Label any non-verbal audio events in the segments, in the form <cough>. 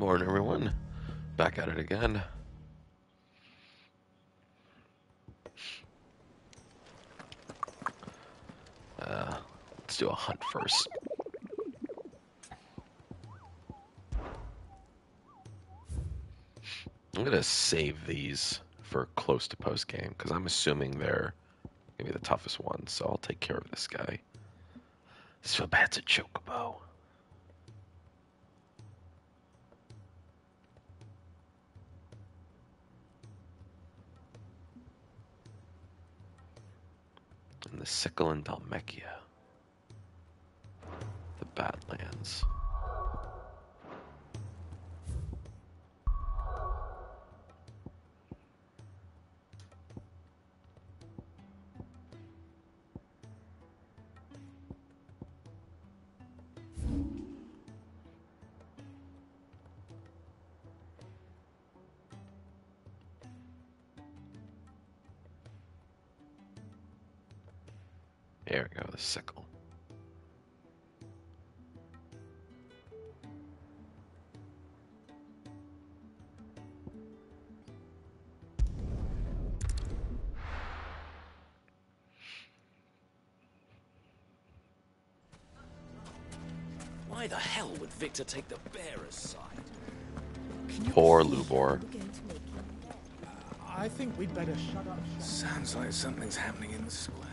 morning, everyone. Back at it again. Uh, let's do a hunt first. I'm gonna save these for close to post game because I'm assuming they're gonna be the toughest ones. So I'll take care of this guy. So that's a chocobo. Sickle in Dhalmekia. The Badlands. Hell would Victor take the bearer's side? Poor Lubor. I think we'd better shut up. Sounds like something's happening in the square.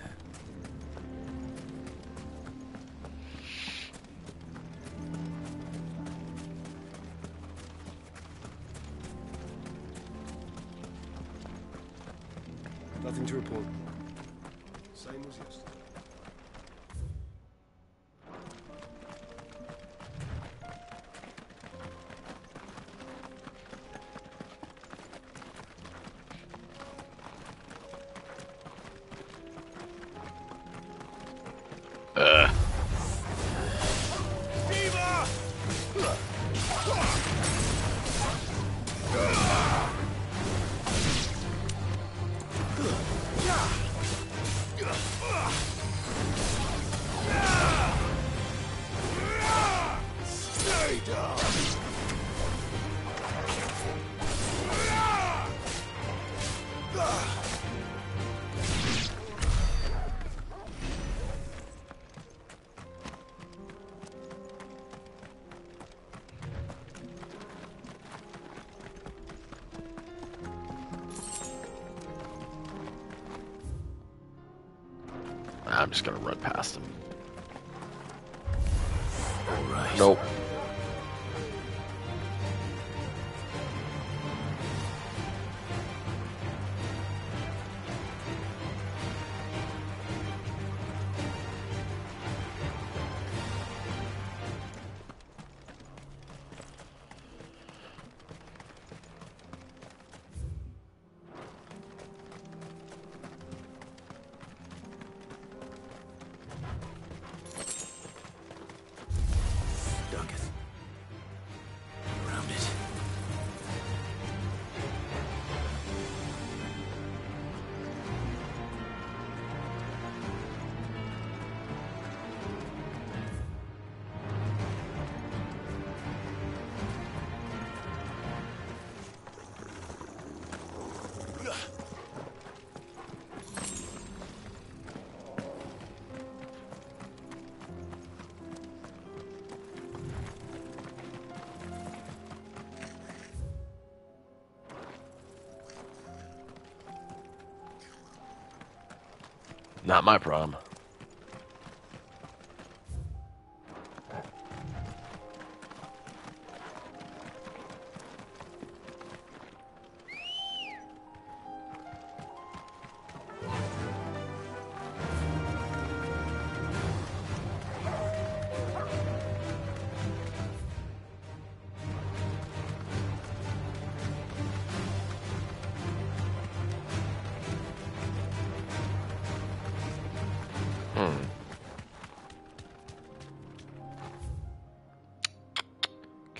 Not my problem.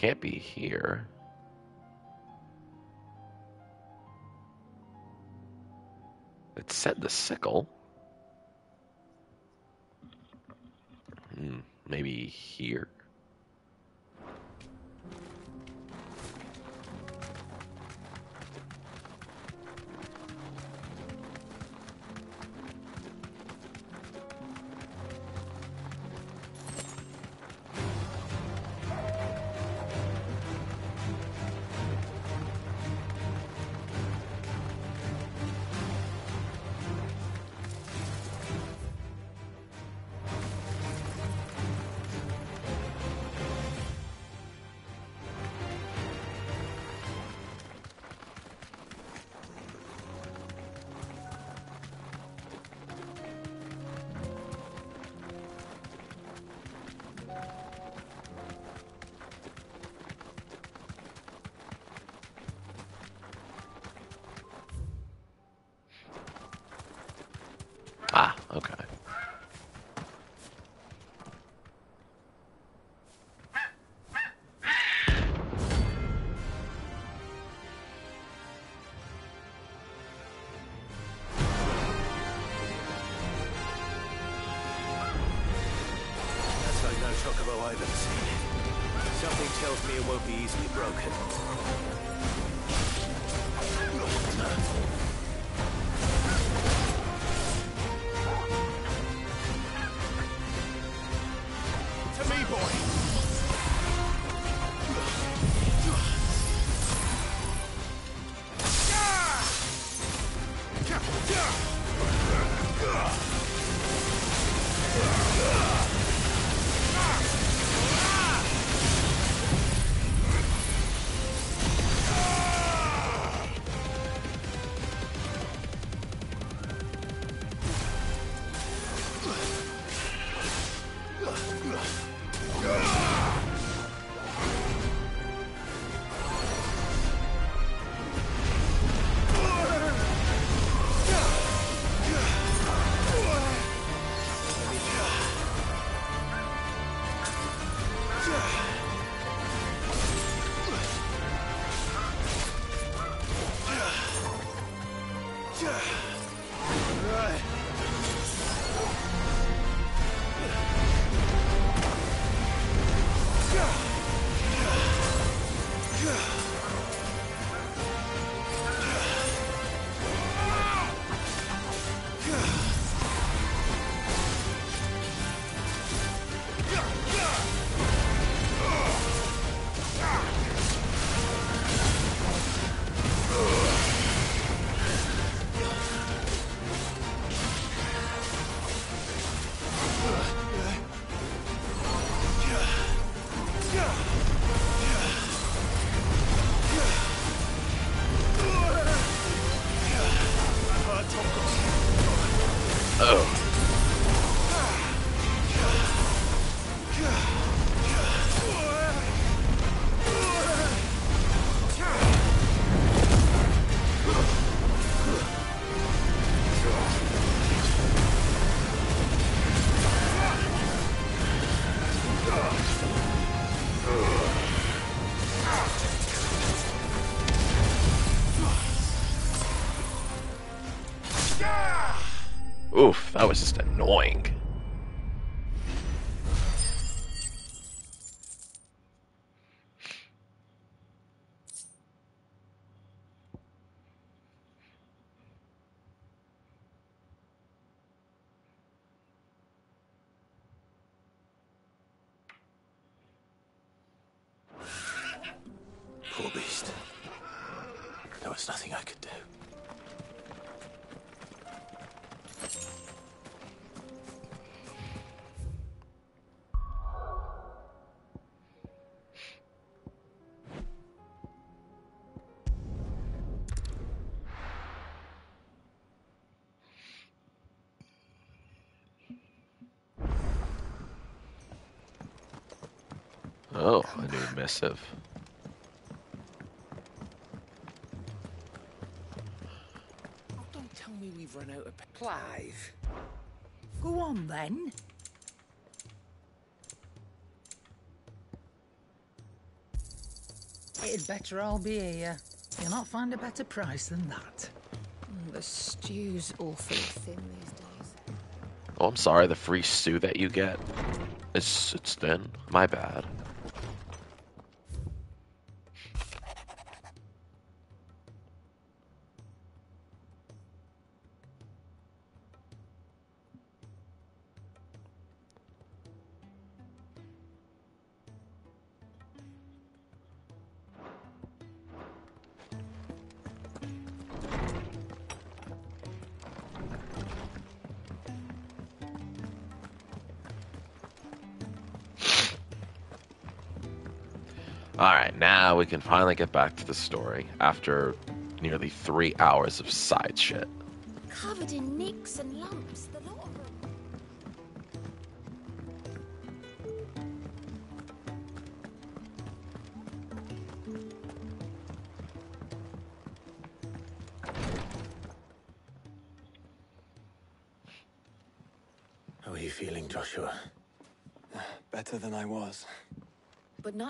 Can't be here. It said the sickle. Hmm, maybe here. That was just annoying. Poor beast. There was nothing I could do. A new missive. Oh, don't tell me we've run out of... Clive. Go on then. It'd better all be here. You'll not find a better price than that. Mm, The stew's awfully thin these days. Oh, I'm sorry, the free stew that you get. It's it's thin. My bad. Can finally get back to the story after nearly three hours of side shit. Covered in nicks and lumps,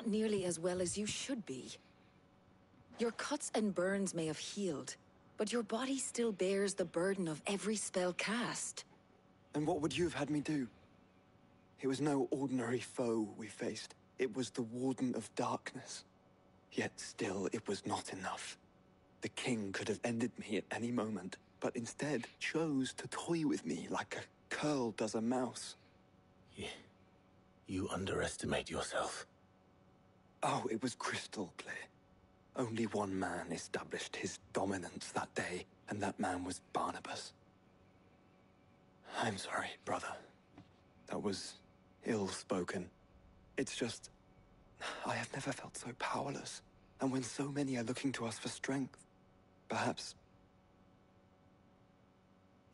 not nearly as well as you should be. Your cuts and burns may have healed, but your body still bears the burden of every spell cast. Then what would you have had me do? It was no ordinary foe we faced. It was the Warden of Darkness. Yet still, it was not enough. The king could have ended me at any moment, but instead chose to toy with me like a curl does a mouse. You underestimate yourself. Oh, it was crystal clear. Only one man established his dominance that day, and that man was Barnabas. I'm sorry, brother. That was ill spoken. It's just. I have never felt so powerless. And when so many are looking to us for strength, perhaps.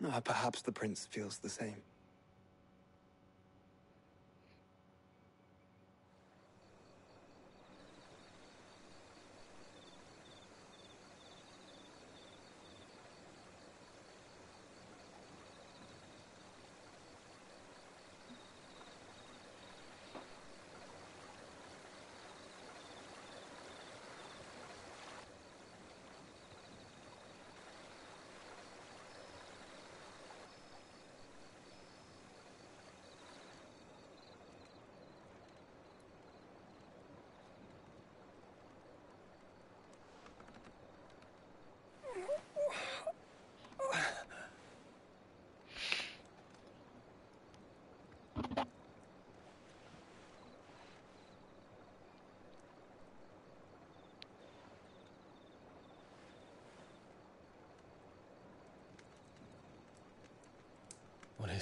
Uh, perhaps the prince feels the same.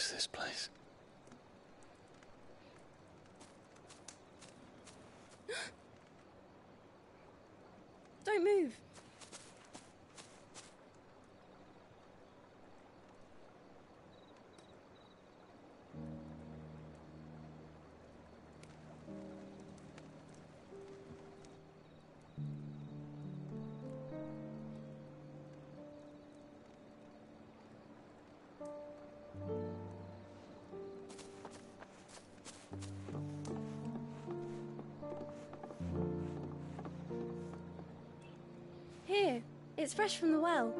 Is this place? <gasps> Don't move. Here, it's fresh from the well.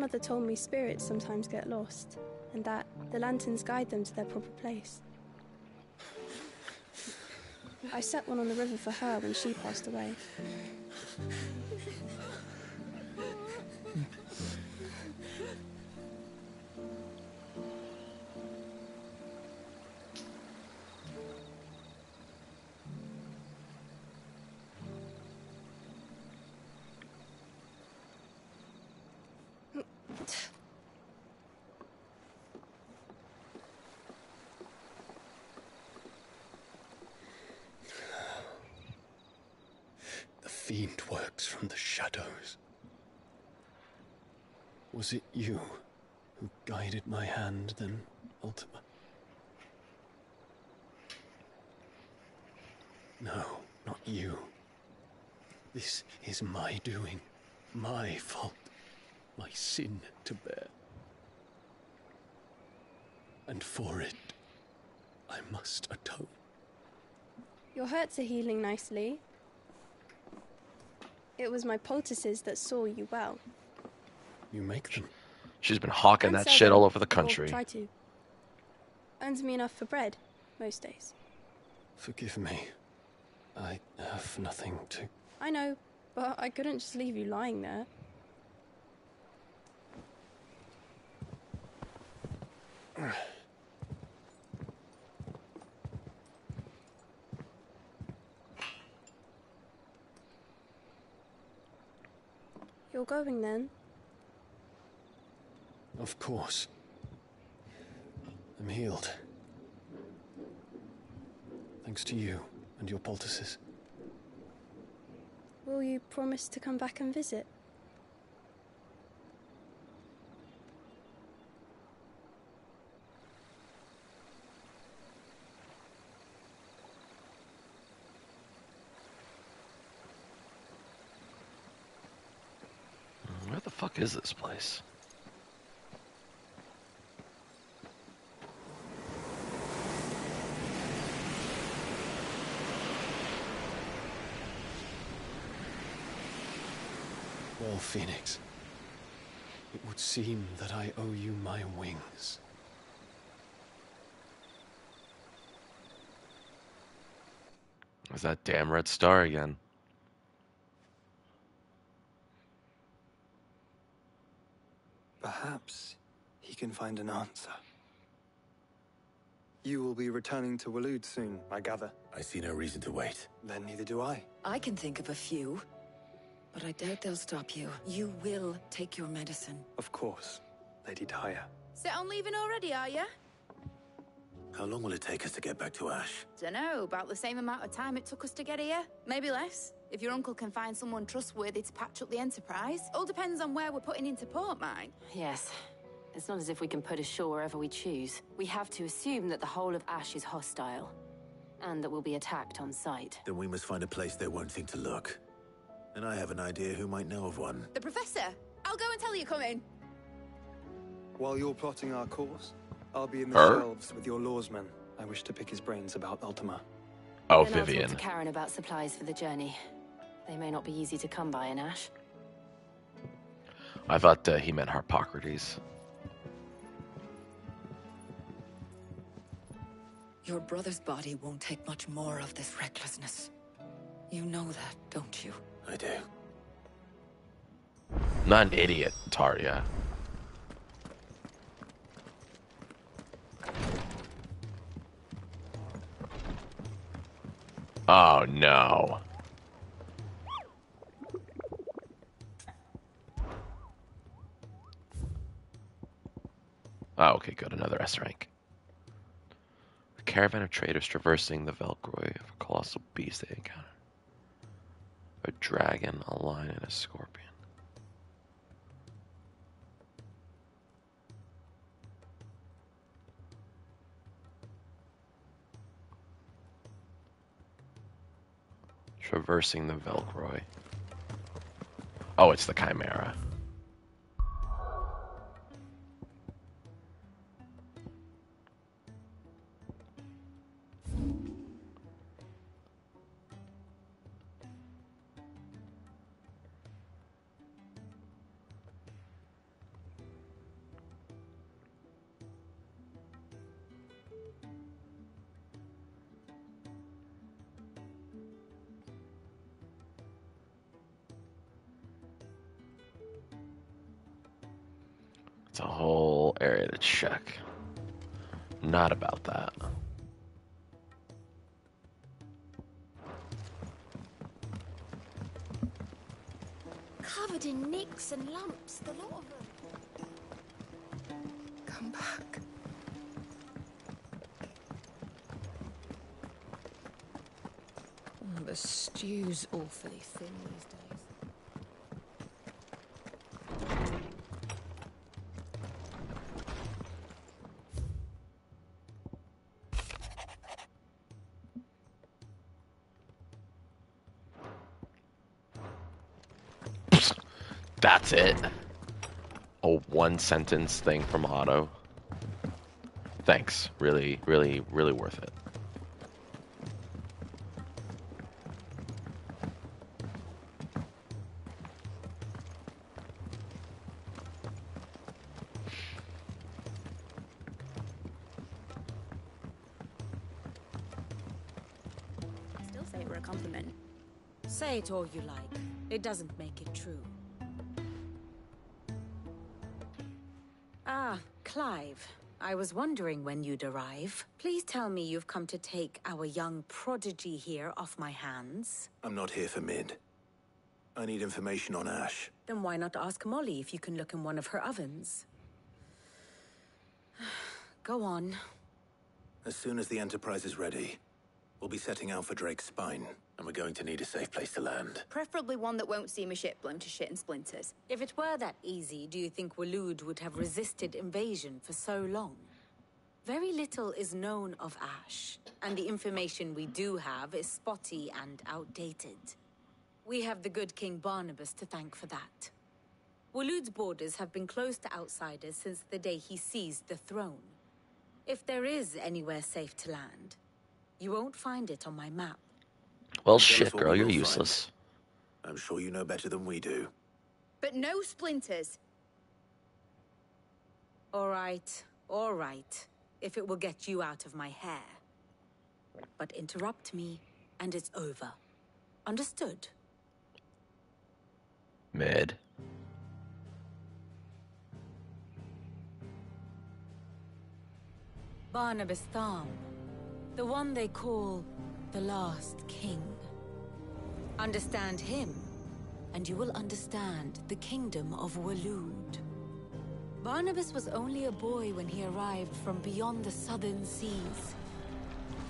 Grandmother told me spirits sometimes get lost, and that the lanterns guide them to their proper place. I set one on the river for her when she passed away. You who guided my hand, then, Ultima? No, not you. This is my doing, my fault, my sin to bear. And for it, I must atone. Your hurts are healing nicely. It was my poultices that saw you well. You make them. She's been hawking And that sell shit all over the or country. try to. Earns me enough for bread, most days. Forgive me. I have nothing to. I know, but I couldn't just leave you lying there. You're going then? Of course. I'm healed. Thanks to you and your poultices. Will you promise to come back and visit? Where the fuck is this place? Phoenix, it would seem that I owe you my wings. Is that damn red star again? Perhaps he can find an answer. You will be returning to Waloed soon, I gather. I see no reason to wait. Then neither do I. I can think of a few, but I doubt they'll stop you. You will take your medicine. Of course, Lady Daya. Set on leaving already, are you? How long will it take us to get back to Ash? Dunno, about the same amount of time it took us to get here. Maybe less. If your uncle can find someone trustworthy to patch up the Enterprise. All depends on where we're putting into port, mine. Yes. It's not as if we can put ashore wherever we choose. We have to assume that the whole of Ash is hostile. And that we'll be attacked on sight. Then we must find a place they won't think to look. And I have an idea who might know of one. The Professor! I'll go and tell you coming. While you're plotting our course, I'll be in the Her? shelves with your lawsman. I wish to pick his brains about Ultima. Oh, then I'll Vivian. talk to Charon about supplies for the journey. They may not be easy to come by in Ash. I thought uh, he meant Harpocrates. Your brother's body won't take much more of this recklessness. You know that, don't you? I do. Not an idiot, Tarja. Oh no. Oh, okay, good. Another S rank. A caravan of traders traversing the Velcroy of a colossal beast they encountered. A dragon, a lion, and a scorpion. Traversing the Velcroy. Oh, it's the Chimera. Check. Not about that. Covered in nicks and lumps, the lot of them. Come back. Oh, the stew's awfully thin these days. That's it. A one sentence thing from Otto. Thanks. Really, really, really worth it. Still say a compliment. Say it all you like. It doesn't make it true. I was wondering when you'd arrive. Please tell me you've come to take our young prodigy here off my hands. I'm not here for mid. I need information on Ash. Then why not ask Molly if you can look in one of her ovens? <sighs> Go on. As soon as the Enterprise is ready, we'll be setting out for Drake's Spine, and we're going to need a safe place to land. Preferably one that won't see my ship blown to shit and splinters. If it were that easy, do you think Waloed would have resisted invasion for so long? Very little is known of Ash, and the information we do have is spotty and outdated. We have the good King Barnabas to thank for that. Waloed's borders have been closed to outsiders since the day he seized the throne. If there is anywhere safe to land, you won't find it on my map. Well, Tell shit, girl, you're useless. I'm sure you know better than we do. But no splinters. All right, all right, if it will get you out of my hair. But interrupt me, and it's over. Understood? Mid. Barnabas Tharmr, the one they call the Last King. Understand him, and you will understand the kingdom of Waloed. Barnabas was only a boy when he arrived from beyond the southern seas,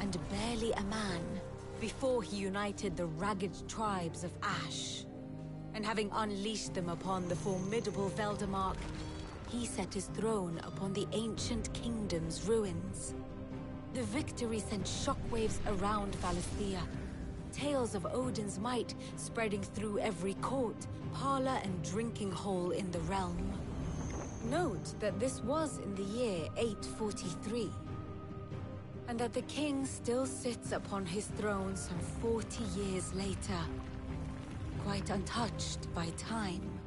and barely a man before he united the ragged tribes of Ash. And having unleashed them upon the formidable Veldemark, he set his throne upon the ancient kingdom's ruins. The victory sent shockwaves around Valisthea. Tales of Odin's might spreading through every court, parlor, and drinking hole in the realm. Note that this was in the year 843, and that the king still sits upon his throne some 40 years later, quite untouched by time.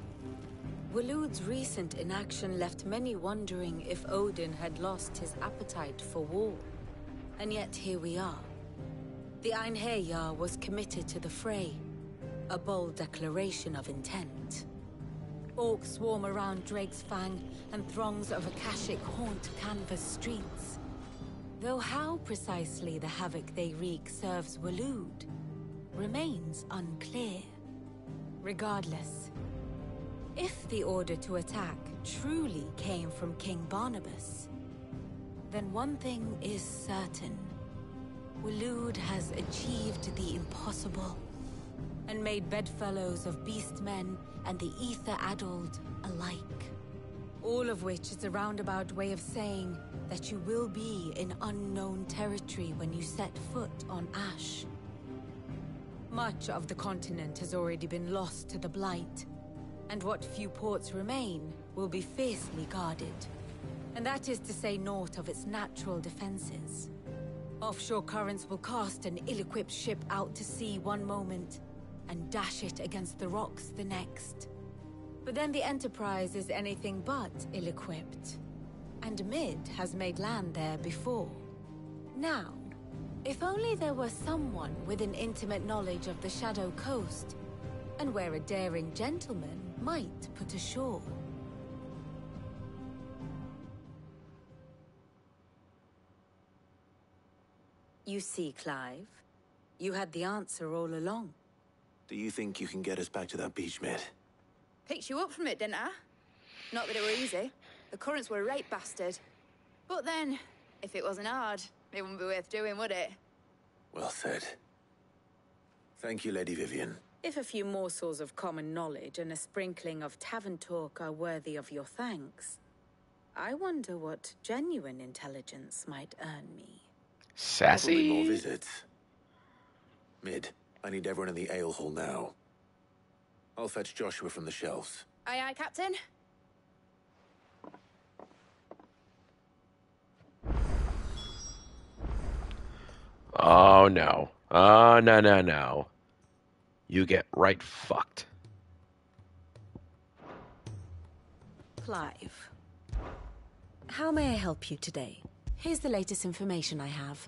Waloed's recent inaction left many wondering if Odin had lost his appetite for war. And yet here we are. The Einherjar was committed to the fray, a bold declaration of intent. Orcs swarm around Drake's Fang, and throngs of Akashic haunt Kanver's streets. Though how precisely the havoc they wreak serves Waloed remains unclear. Regardless, if the order to attack truly came from King Barnabas, then one thing is certain. Waloed has achieved the impossible and made bedfellows of beastmen and the ether-addled alike. All of which is a roundabout way of saying that you will be in unknown territory when you set foot on Ash. Much of the continent has already been lost to the Blight, and what few ports remain will be fiercely guarded. And that is to say naught of its natural defenses. Offshore currents will cast an ill-equipped ship out to sea one moment, and dash it against the rocks the next. But then the Enterprise is anything but ill-equipped. And Mid has made land there before. Now, if only there were someone with an intimate knowledge of the Shadow Coast, and where a daring gentleman might put ashore. You see, Clive, you had the answer all along. Do you think you can get us back to that beach, Mid? Picked you up from it, didn't I? Not that it were easy. The currents were a right bastard. But then, if it wasn't hard, it wouldn't be worth doing, would it? Well said. Thank you, Lady Vivian. If a few morsels of common knowledge and a sprinkling of tavern talk are worthy of your thanks, I wonder what genuine intelligence might earn me. Probably more Sassy. visits. Mid, I need everyone in the ale hall now. I'll fetch Joshua from the shelves. Aye, aye, Captain. Oh no. Oh no no no. You get right fucked. Clive. How may I help you today? Here's the latest information I have.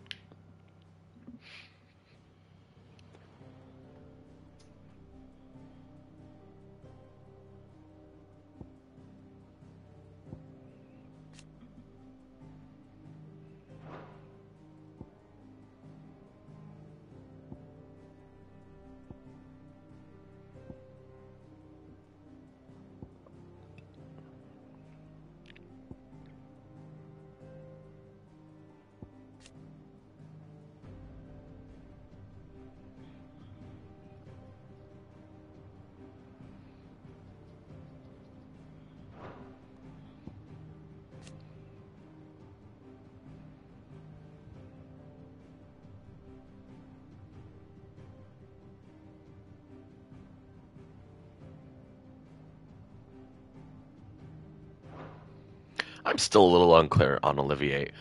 I'm still a little unclear on Olivier.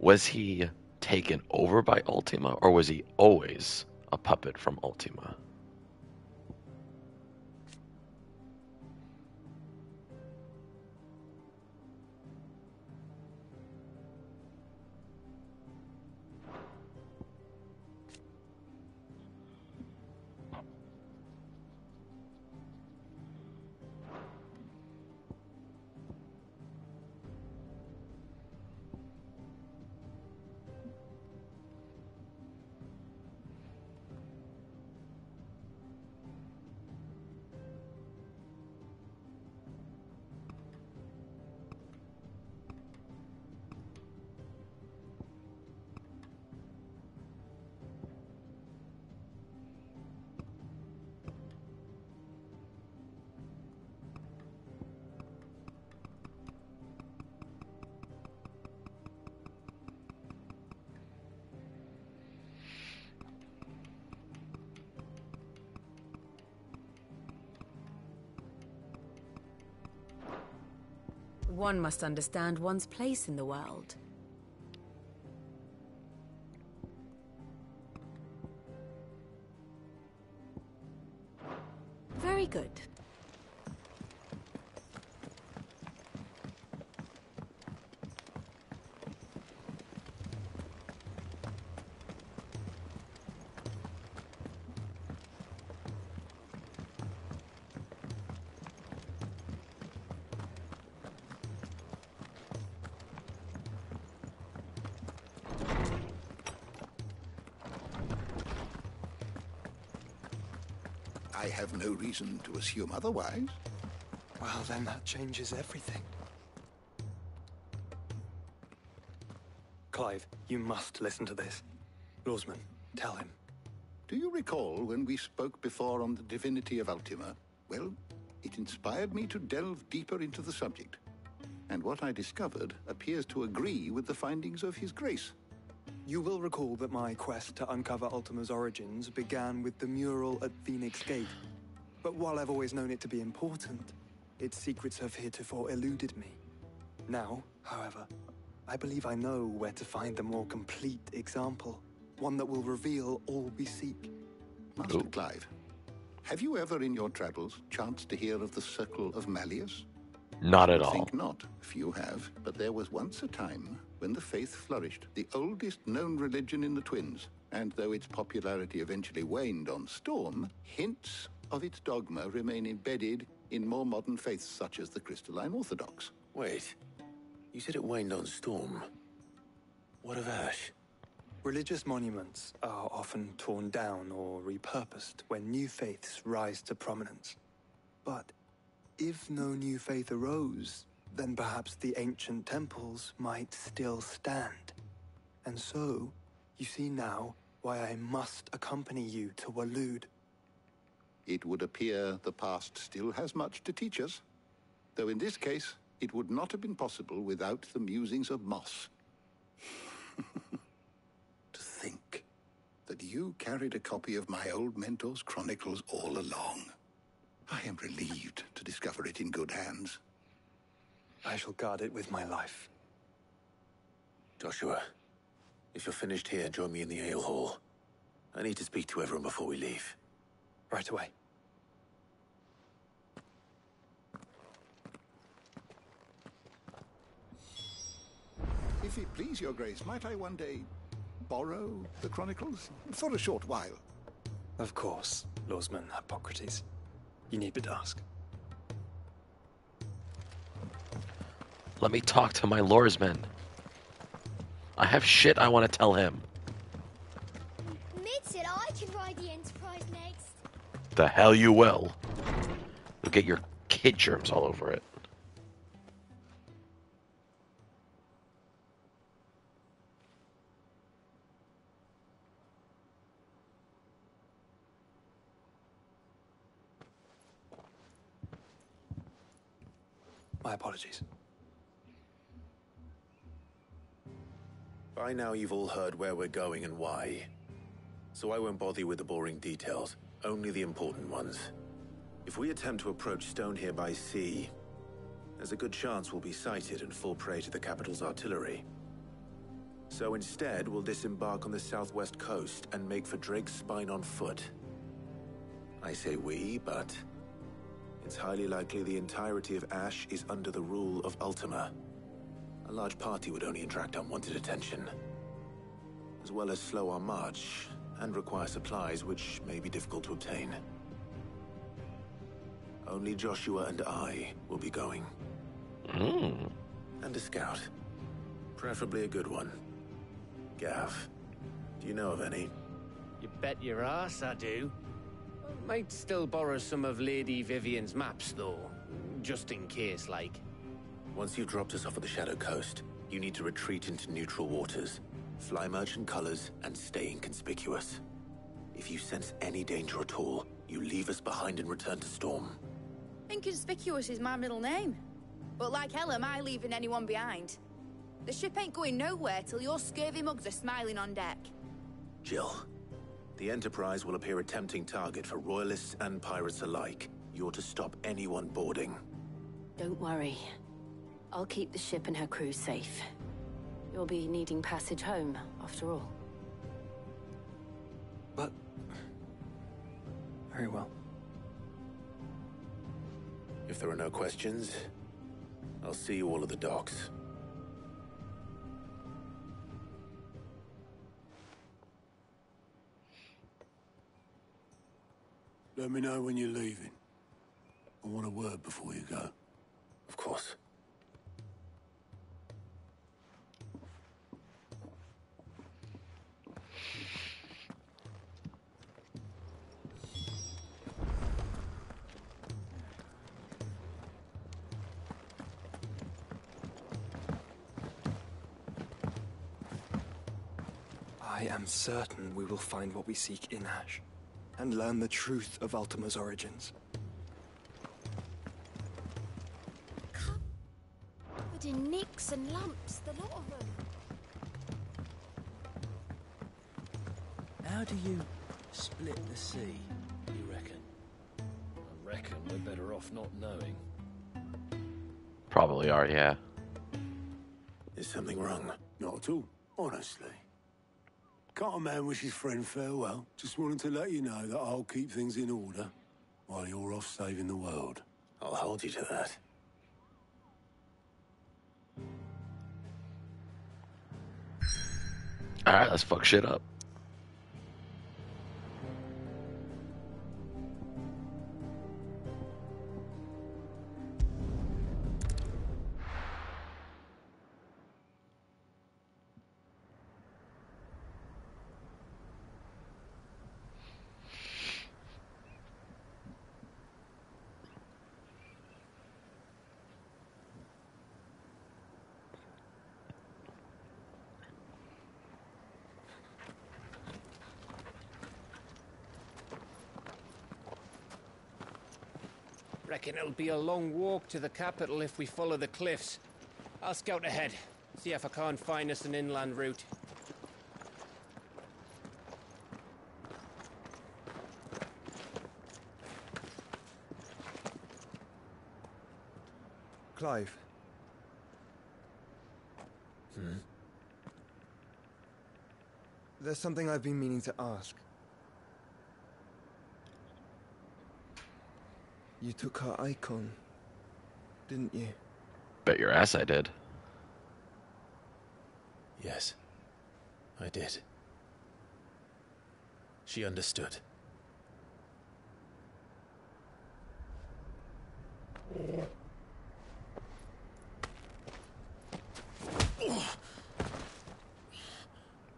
Was he taken over by Ultima, or was he always a puppet from Ultima? One must understand one's place in the world. Very good. No reason to assume otherwise. Well, then that changes everything. Clive, you must listen to this. Lawsman, tell him. Do you recall when we spoke before on the divinity of Ultima? Well, it inspired me to delve deeper into the subject. And what I discovered appears to agree with the findings of His Grace. You will recall that my quest to uncover Ultima's origins began with the mural at Phoenix Gate. But while I've always known it to be important, its secrets have heretofore eluded me. Now, however, I believe I know where to find the more complete example. One that will reveal all we seek. Master Clive, have you ever in your travels chanced to hear of the Circle of Malleus? Not at all. I all. think not. Few have. But there was once a time when the faith flourished, the oldest known religion in the Twins. And though its popularity eventually waned on Storm, hints of its dogma remain embedded in more modern faiths such as the Crystalline Orthodox. Wait. You said it waned on Storm. What of Ash? Religious monuments are often torn down or repurposed when new faiths rise to prominence. But if no new faith arose, then perhaps the ancient temples might still stand. And so, you see now why I must accompany you to Waloed. It would appear the past still has much to teach us, though in this case, it would not have been possible without the musings of Moss. <laughs> to think that you carried a copy of my old mentor's chronicles all along. I am relieved to discover it in good hands. I shall guard it with my life. Joshua, if you're finished here, join me in the ale hall. I need to speak to everyone before we leave. Right away. If it please your grace, might I one day borrow the chronicles? For a short while. Of course, Loresman Harpocrates. You need but ask. Let me talk to my loresman. I have shit I want to tell him. Mid said I can ride the Enterprise next. The hell you will. You'll get your kid germs all over it. My apologies. By now you've all heard where we're going and why. So I won't bother you with the boring details, only the important ones. If we attempt to approach Stone here by sea, there's a good chance we'll be sighted and fall prey to the capital's artillery. So instead, we'll disembark on the southwest coast and make for Drake's Spine on foot. I say we, but it's highly likely the entirety of Ash is under the rule of Ultima. A large party would only attract unwanted attention, as well as slow our march and require supplies which may be difficult to obtain. Only Joshua and I will be going. Mm. And a scout. Preferably a good one. Gav, do you know of any? You bet your ass I do. Might still borrow some of Lady Vivian's maps, though. Just in case, like. Once you've dropped us off at the Shadow Coast, you need to retreat into neutral waters, fly merchant colors, and stay inconspicuous. If you sense any danger at all, you leave us behind and return to Storm. Inconspicuous is my middle name. But like hell am I leaving anyone behind. The ship ain't going nowhere till your scurvy mugs are smiling on deck. Jill, the Enterprise will appear a tempting target for royalists and pirates alike. You're to stop anyone boarding. Don't worry. I'll keep the ship and her crew safe. You'll be needing passage home, after all. But... Very well. If there are no questions, I'll see you all at the docks. Let me know when you're leaving. I want a word before you go. Of course. I am certain we will find what we seek in Ash, and learn the truth of Ultima's origins. Covered in nicks and lumps, the lot of them. How do you split the sea, you reckon? I reckon we're better off not knowing. Probably are, yeah. Is something wrong? Not at all, honestly. Can't a man wish his friend farewell? Just wanted to let you know that I'll keep things in order while you're off saving the world. I'll hold you to that. Alright, let's fuck shit up. Reckon it'll be a long walk to the capital if we follow the cliffs. I'll scout ahead, see if I can't find us an inland route. Clive. Hmm? There's something I've been meaning to ask. You took her icon, didn't you? Bet your ass I did. Yes, I did. She understood.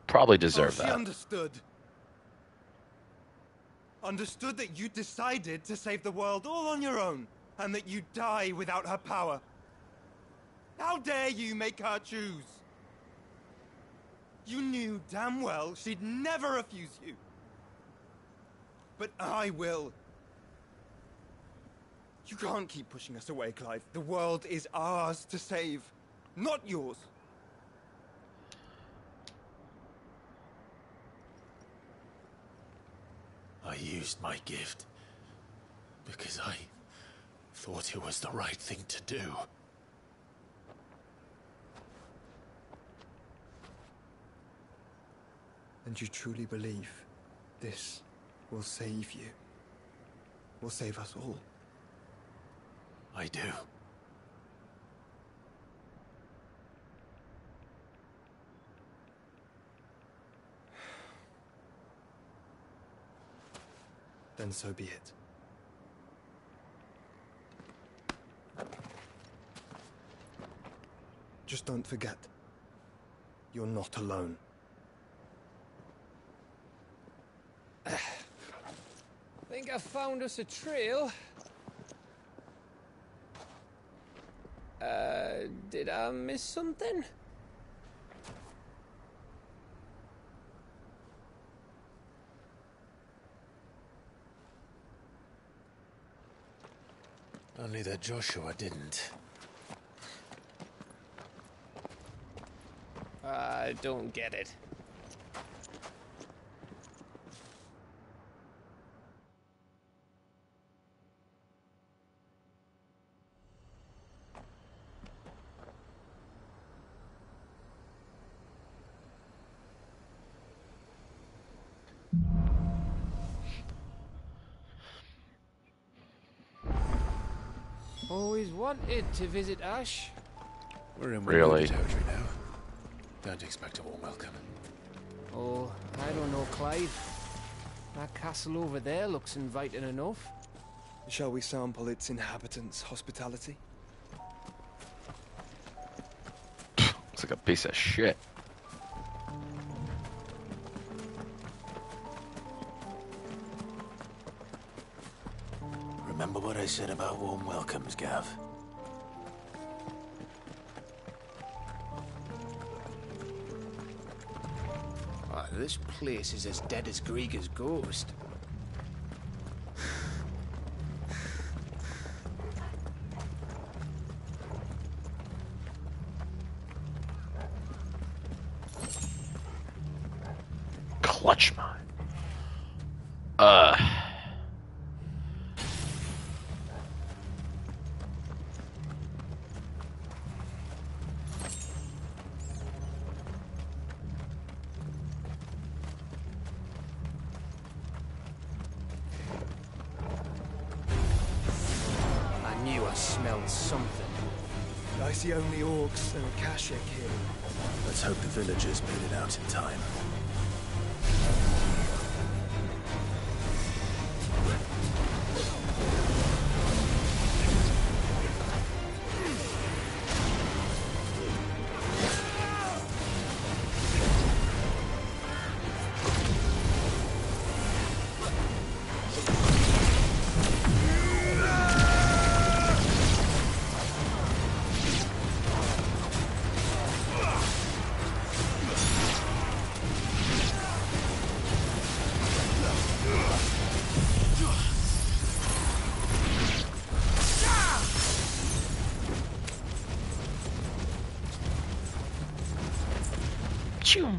Probably deserve oh, she that. understood. Understood that you decided to save the world all on your own, and that you'd die without her power. How dare you make her choose? You knew damn well she'd never refuse you. But I will. You can't keep pushing us away, Clive. The world is ours to save, not yours. I used my gift because I thought it was the right thing to do. And you truly believe this will save you? Will save us all? I do. Then so be it. Just don't forget, you're not alone. Think I found us a trail. Uh, did I miss something? Only that Joshua didn't. I don't get it. Wanted to visit Ash. We're in Really? Waloed territory now. Don't expect a warm welcome. Oh, I don't know, Clive. That castle over there looks inviting enough. Shall we sample its inhabitants' hospitality? Looks like a piece of shit. Remember what I said about warm welcomes, Gav? Place is as dead as Greagor's ghost. Villagers made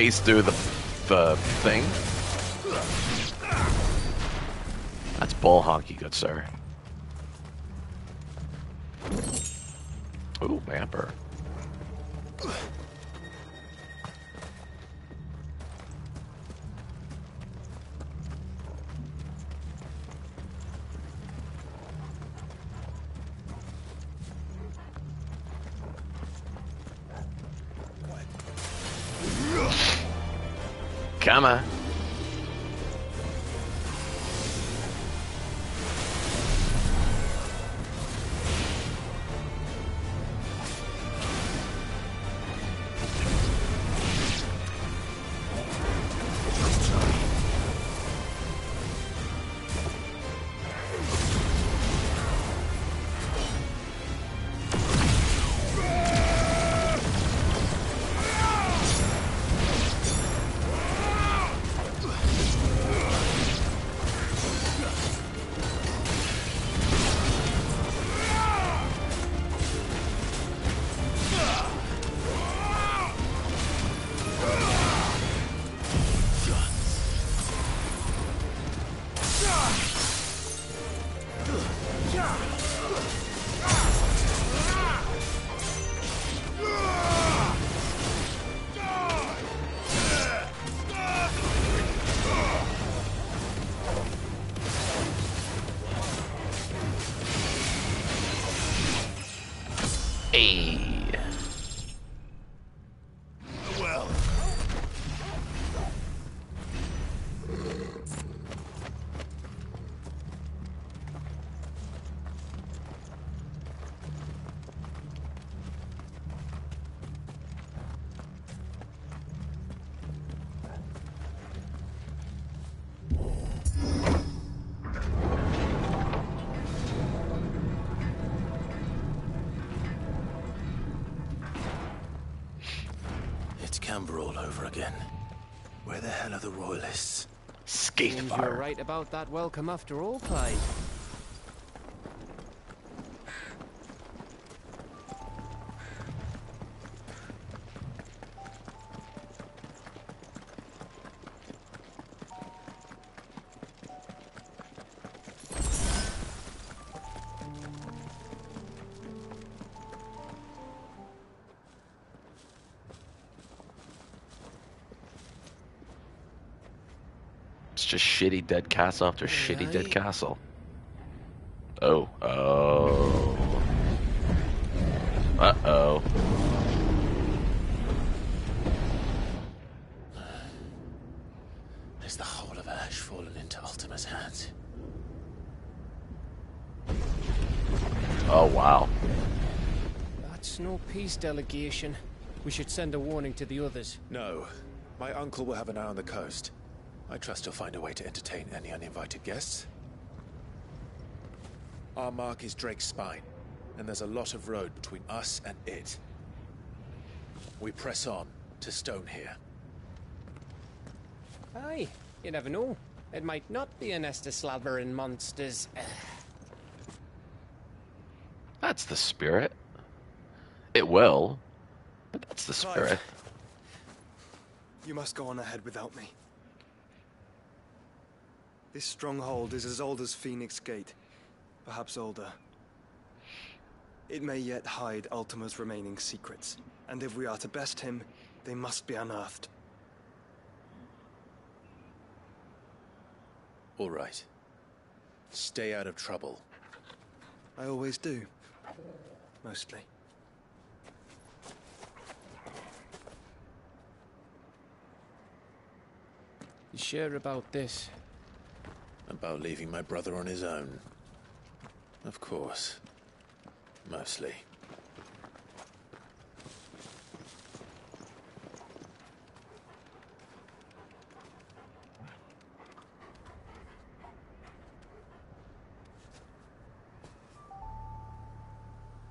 can't through the the thing. That's bull honky, good sir. Come right about that welcome after all, Clive. Shitty dead castle after shitty dead castle. Oh, oh. Uh oh. Is the whole of Ash fallen into Ultima's hands? Oh wow. That's no peace delegation. We should send a warning to the others. No. My uncle will have an eye on the coast. I trust he'll find a way to entertain any uninvited guests. Our mark is Drake's Spine, and there's a lot of road between us and it. We press on to Stone here. Aye, you never know. It might not be a nest of slathering monsters. That's the spirit. It will, but that's the Clive. spirit. You must go on ahead without me. This stronghold is as old as Phoenix Gate, perhaps older. It may yet hide Ultima's remaining secrets, and if we are to best him, they must be unearthed. All right. Stay out of trouble. I always do. Mostly. You sure about this? About leaving my brother on his own. Of course. Mostly.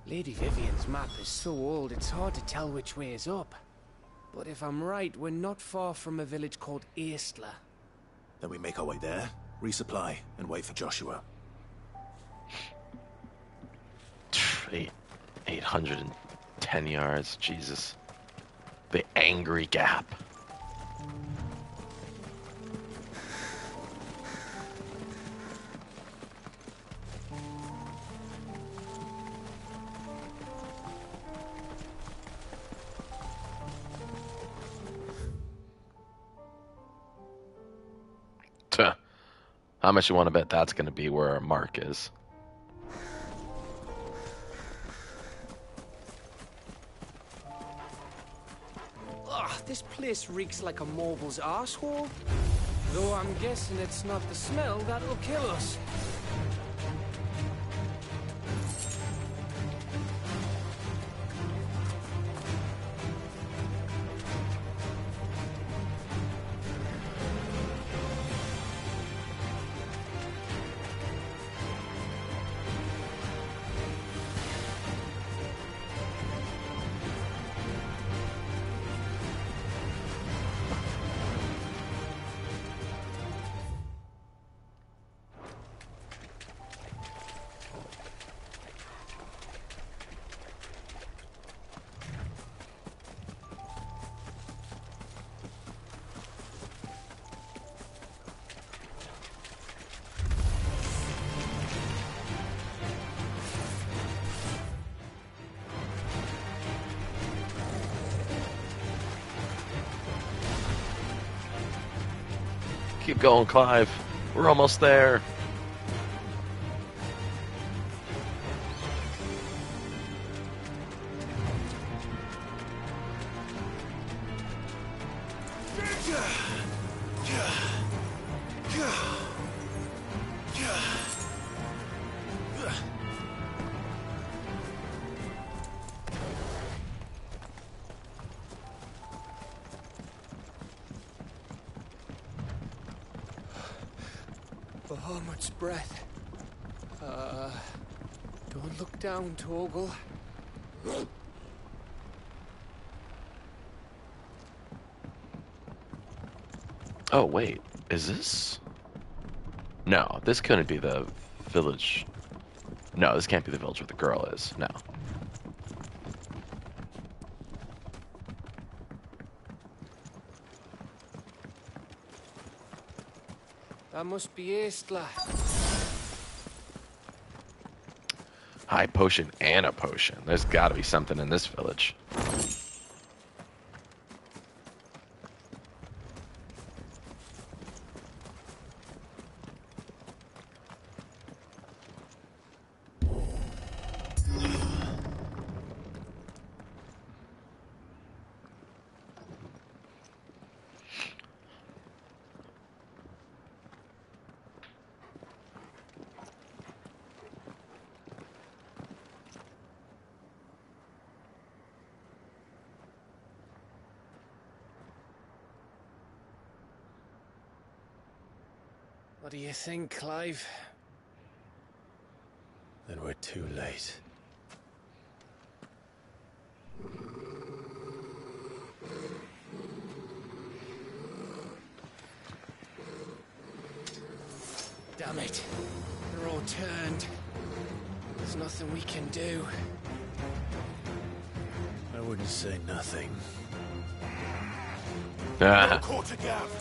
Lady Vivian's map is so old it's hard to tell which way is up. But if I'm right, we're not far from a village called Eastla. Then we make our way there, resupply, and wait for Joshua. Eight, 810 yards. Jesus. The angry gap. How much you want to bet that's going to be where our mark is? Ugh, this place reeks like a morbol's asshole. Though I'm guessing it's not the smell that'll kill us. Going, Clive. We're almost there. Torgal. Oh, wait. Is this? No, this couldn't be the village. No, this can't be the village where the girl is. No. That must be Aistla. High potion and a potion. There's gotta be something in this village. What think, Clive? Then we're too late. Damn it. They're all turned. There's nothing we can do. I wouldn't say nothing. Ah. Quarter gav. No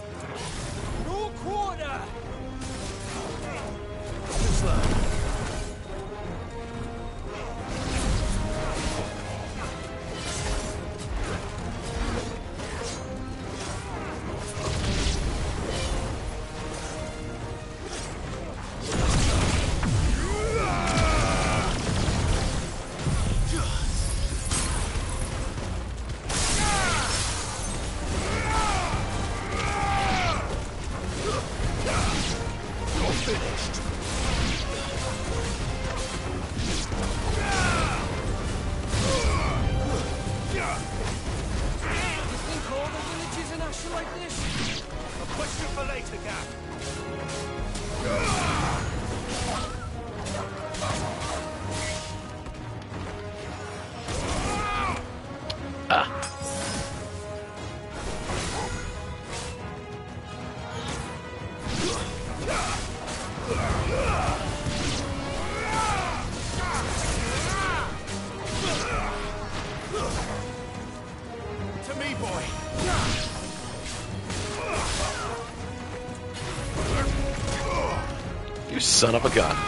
son of a gun.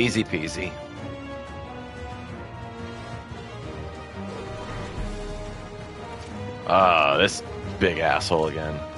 Easy peasy. Ah, this big asshole again.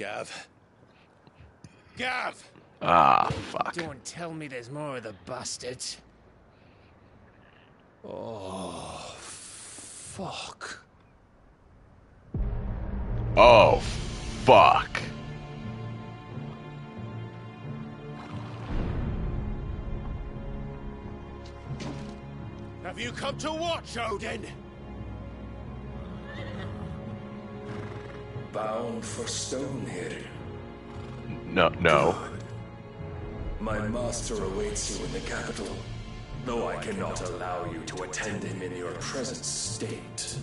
Gav. Gav! Ah, fuck. Don't tell me there's more of the bastards. Oh, fuck. Oh, fuck. Have you come to watch, Odin? Bound for Stonehill. No, no. My master awaits you in the capital, though I cannot allow you to attend him in your present state.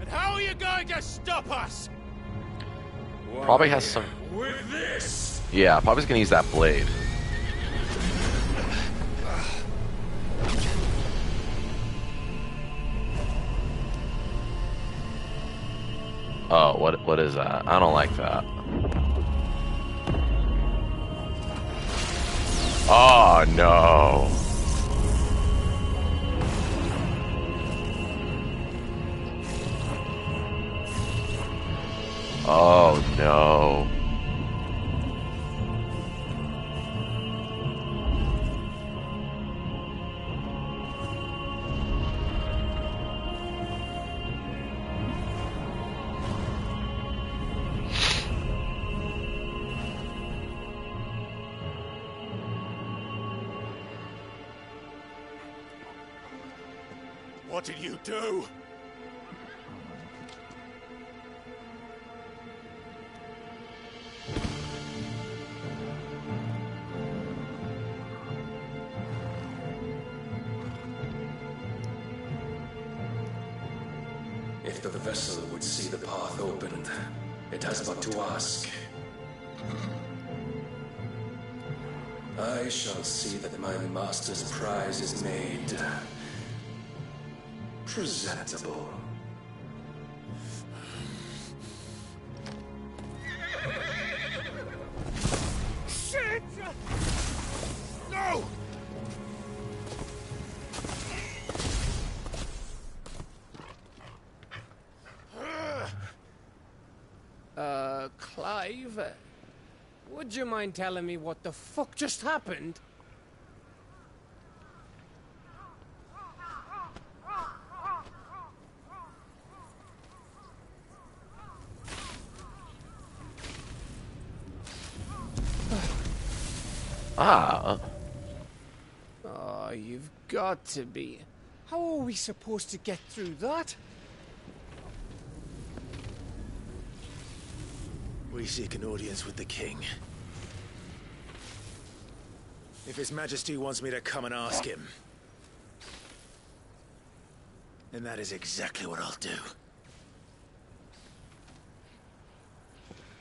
And how are you going to stop us? Probably has some. With this! Yeah, probably gonna use that blade. Is that? I don't like that. Oh no. Oh no. mind telling me what the fuck just happened? ah. Oh, you've got to be. How are we supposed to get through that? We seek an audience with the king. If His Majesty wants me to come and ask him, then that is exactly what I'll do.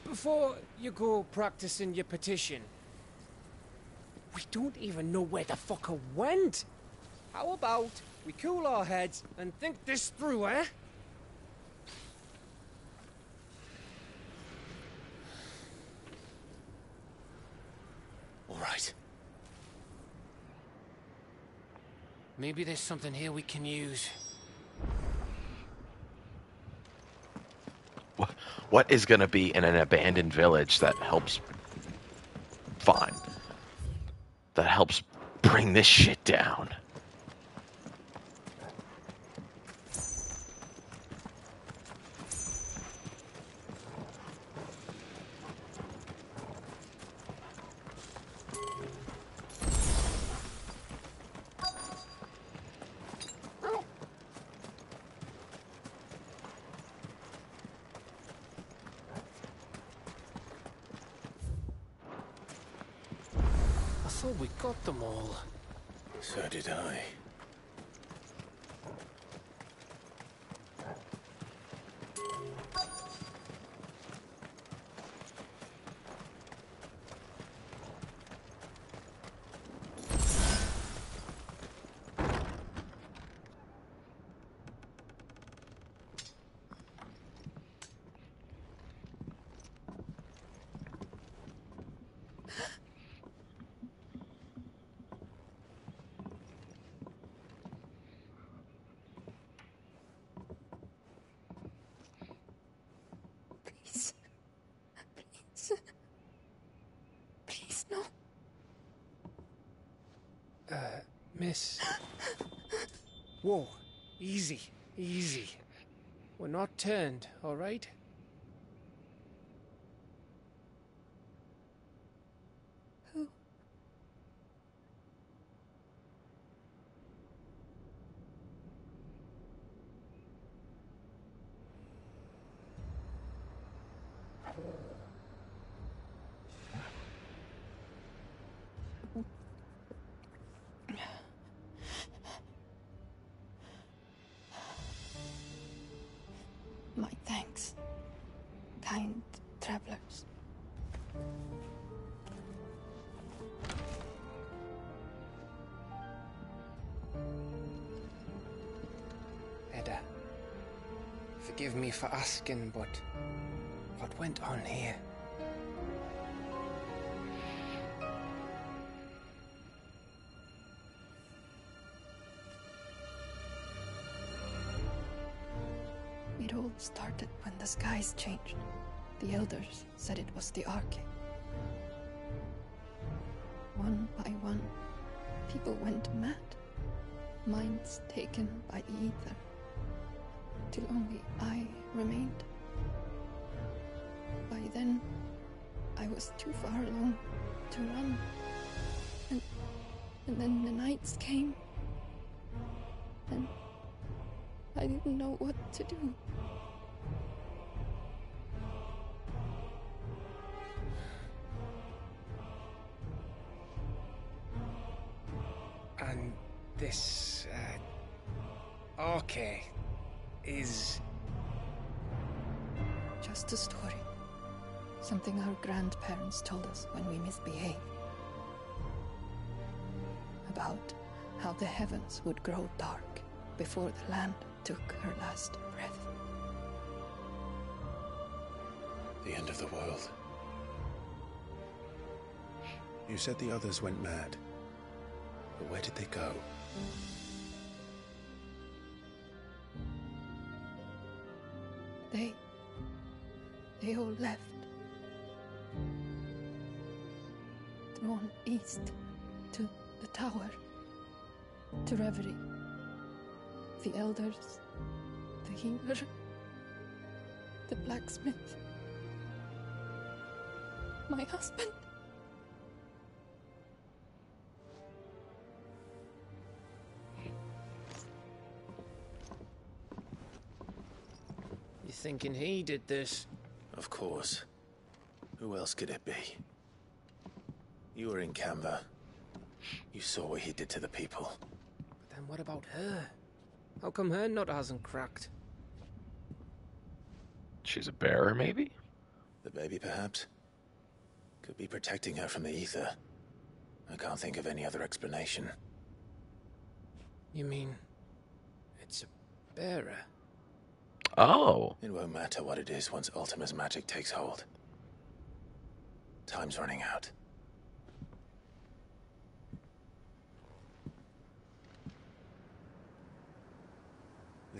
Before you go practicing your petition, we don't even know where the fucker went. How about we cool our heads and think this through, eh? All right. Maybe there's something here we can use. What is going to be in an abandoned village that helps? Fine. That helps bring this shit down. I thought we got them all. So did I. Please. Please. Please, no. Uh, miss. Whoa. Easy. Easy. We're not turned, alright? Forgive me for asking, but what went on here? It all started when the skies changed. The elders said it was the Arche. One by one, people went mad, minds taken by the ether, till only I remained. By then, I was too far along to run. And, and then the nights came, and I didn't know what to do. Heavens would grow dark before the land took her last breath. The end of the world. You said the others went mad. But where did they go? They. they all left. Drawn east to the tower, to reverie. The elders, the healer, the blacksmith, my husband. You thinking he did this? Of course. Who else could it be? You were in Kanver. You saw what he did to the people. But then what about her? How come her nut hasn't cracked? She's a bearer, maybe? The baby, perhaps? Could be protecting her from the ether. I can't think of any other explanation. You mean it's a bearer? Oh. It won't matter what it is once Ultima's magic takes hold. Time's running out.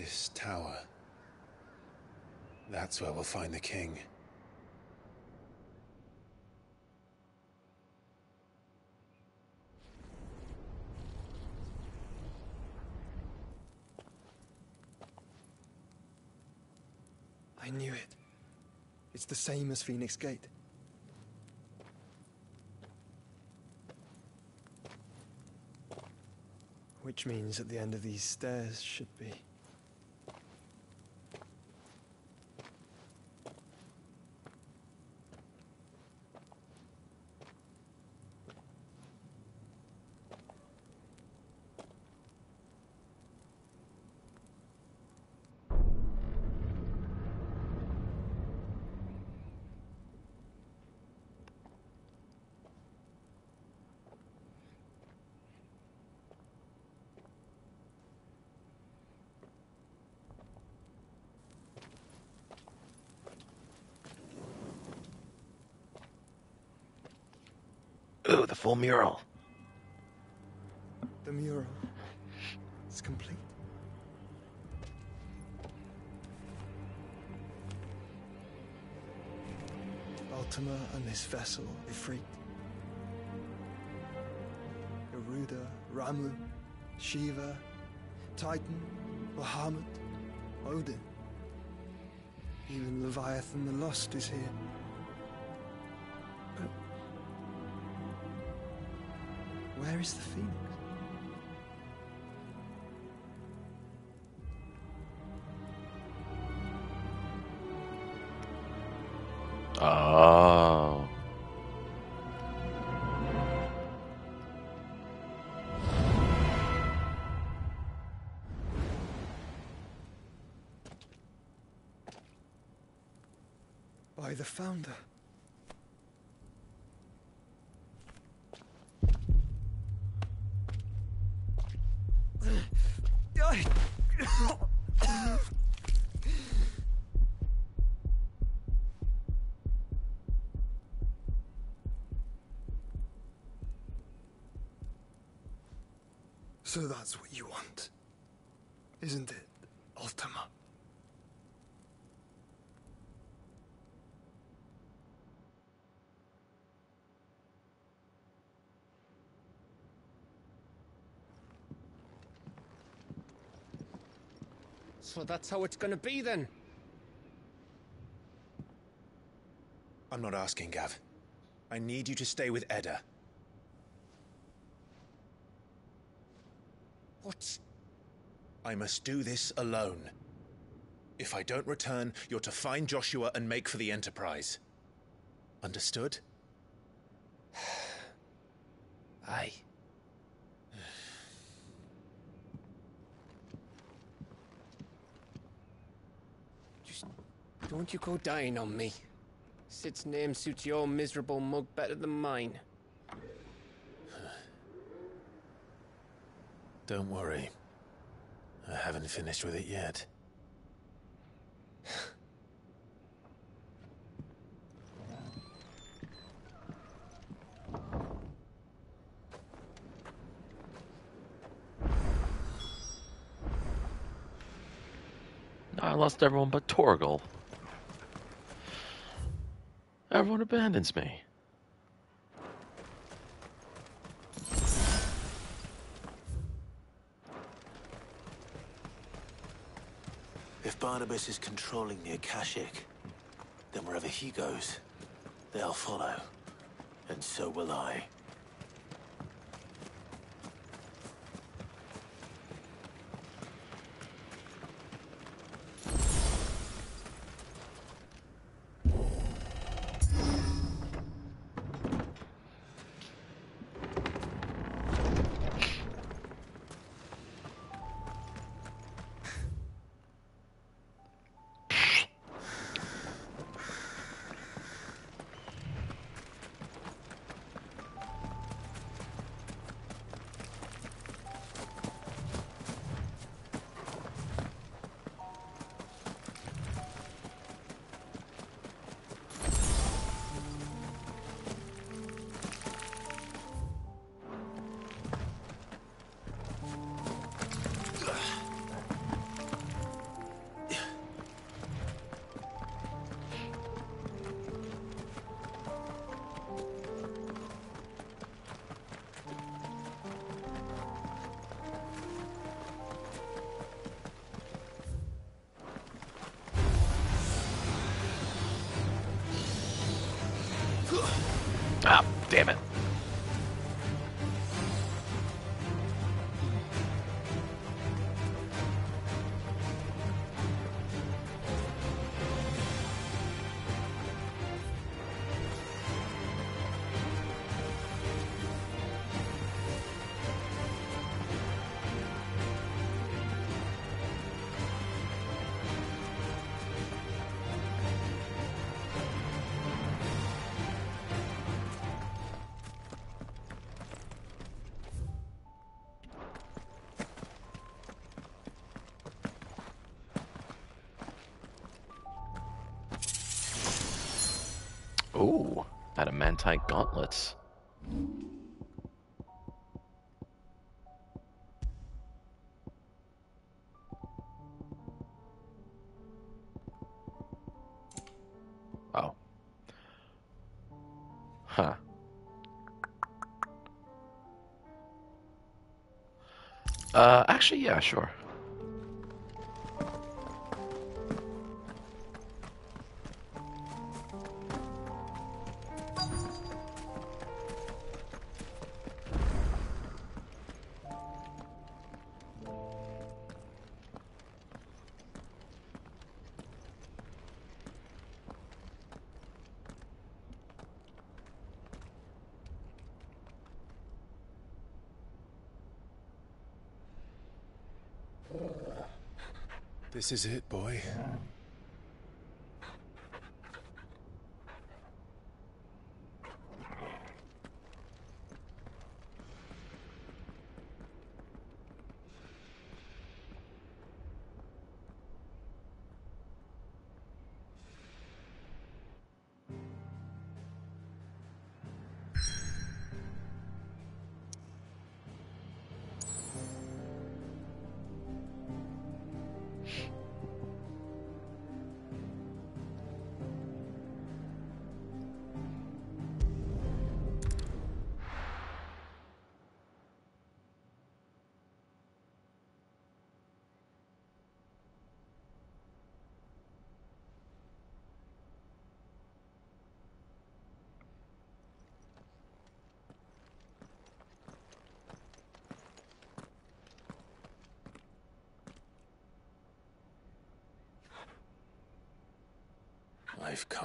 This tower. That's where we'll find the king. I knew it. It's the same as Phoenix Gate. Which means at the end of these stairs should be. The mural. The mural is complete. Ultima and his vessel, Ifrit. Garuda, Ramuh, Shiva, Titan, Bahamut, Odin. Even Leviathan the Lost is here. Where is the Phoenix? So that's what you want, isn't it, Ultima? So that's how it's gonna be then. I'm not asking, Gav. I need you to stay with Edda. What? I must do this alone. If I don't return, you're to find Joshua and make for the Enterprise. Understood? <sighs> Aye. <sighs> Just don't you go dying on me. Sid's name suits your miserable mug better than mine. <sighs> Don't worry. I haven't finished with it yet. I lost everyone but Torgal. Everyone abandons me. If Barnabas is controlling the Akashic, then wherever he goes, they'll follow. And so will I. adamantite gauntlets. Oh. Huh. Uh, actually, yeah, sure. This is it, boy.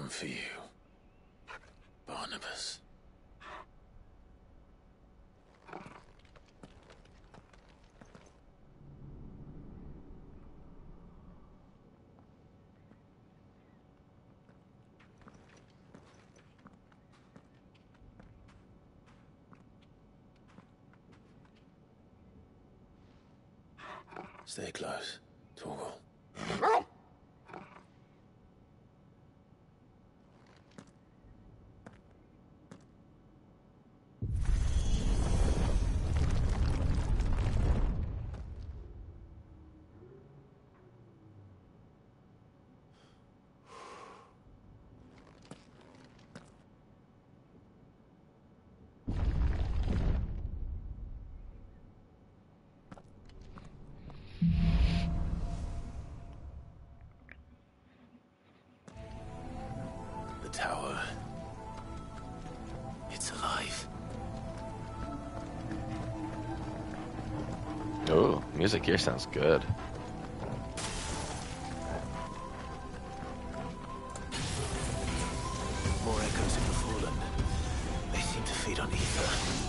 Come for you, Barnabas. Stay close, music here sounds good. More echoes the fallen. They seem to feed on ether.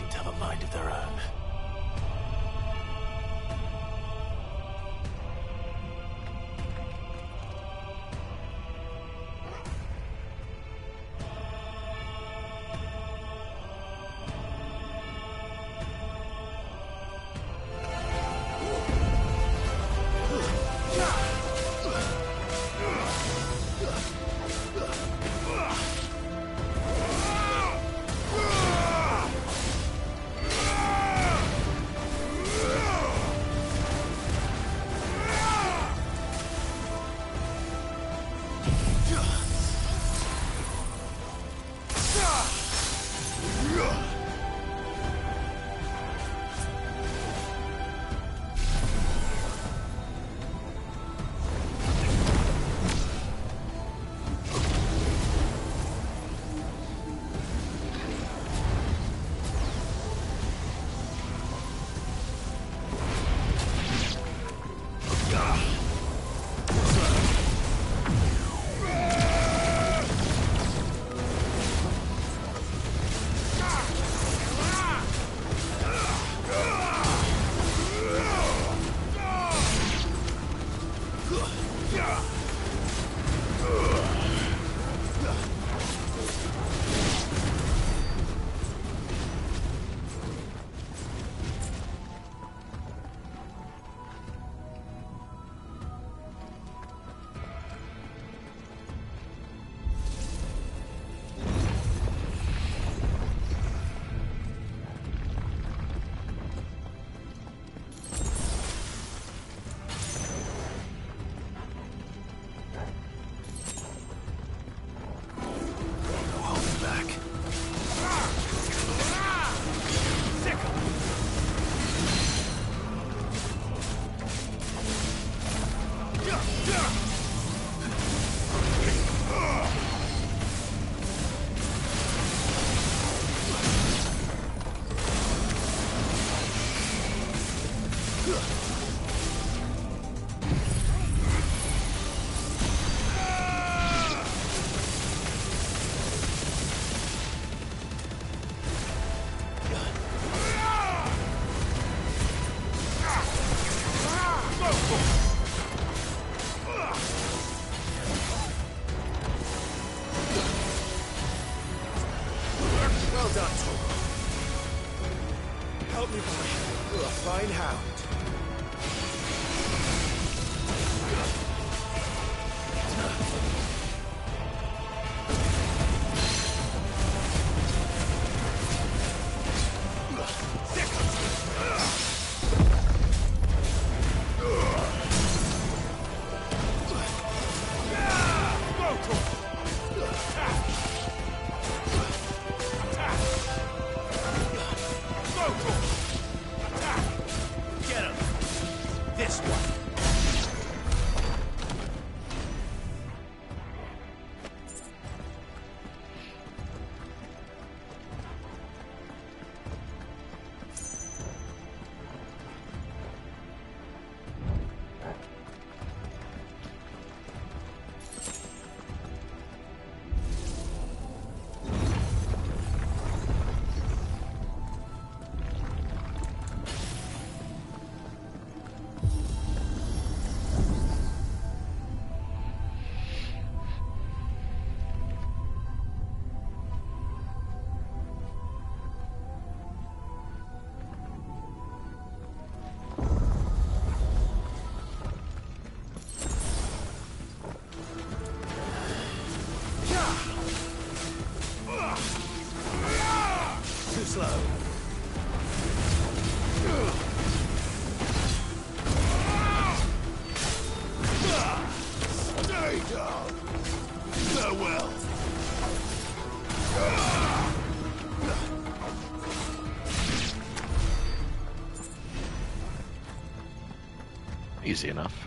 All to Well done, Torgal. Help me, boy. You're a fine hound. Easy enough.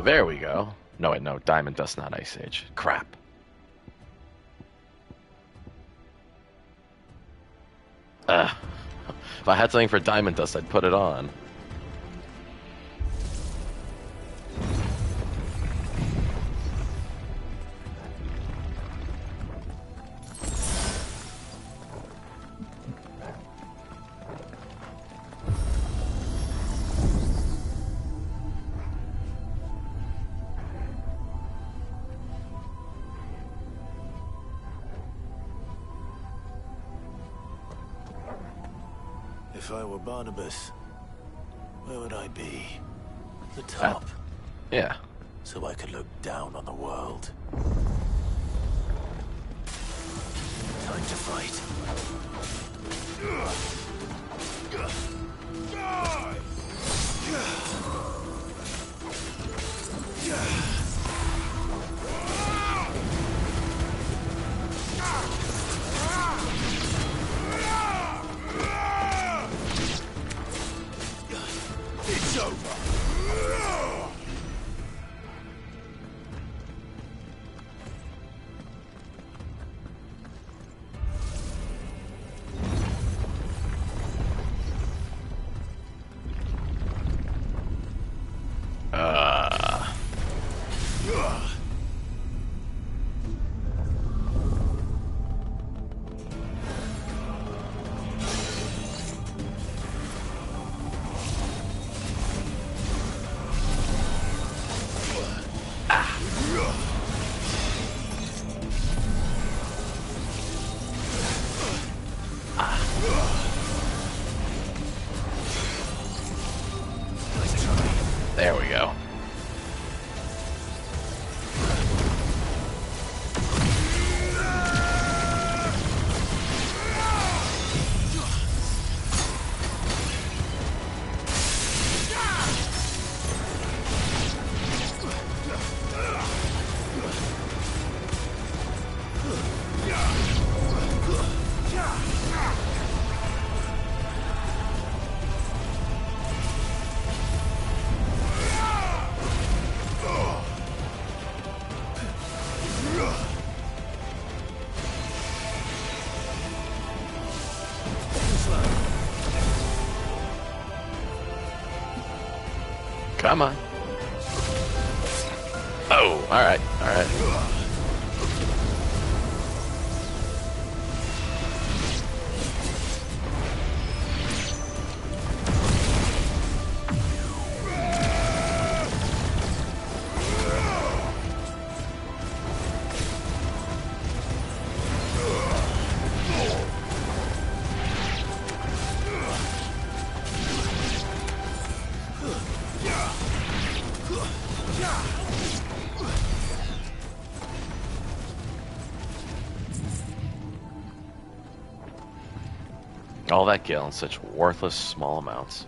Oh, there we go. No, wait, no. Diamond Dust, not Ice Age. Crap. Ugh. If I had something for Diamond Dust, I'd put it on. Barnabas, where would I be? That gil in such worthless small amounts.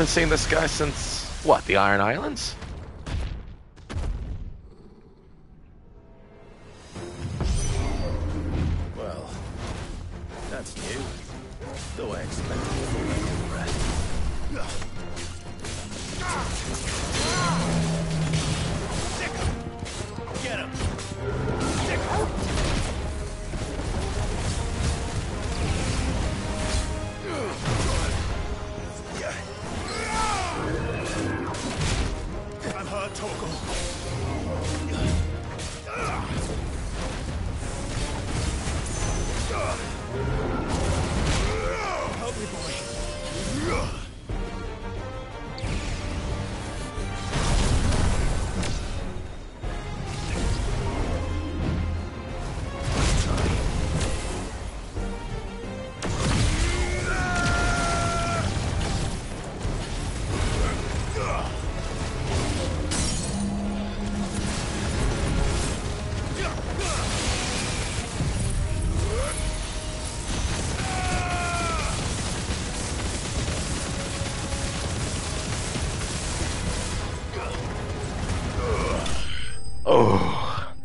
Haven't seen this guy since, what, the Iron Islands?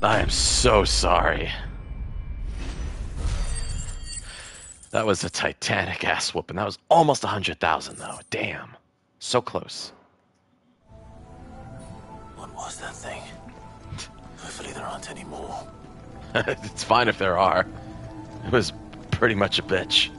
I'm so sorry. That was a titanic ass whooping. That was almost a hundred thousand though. Damn. So close. What was that thing? Hopefully there aren't any more. <laughs> it's fine if there are. It was pretty much a bitch.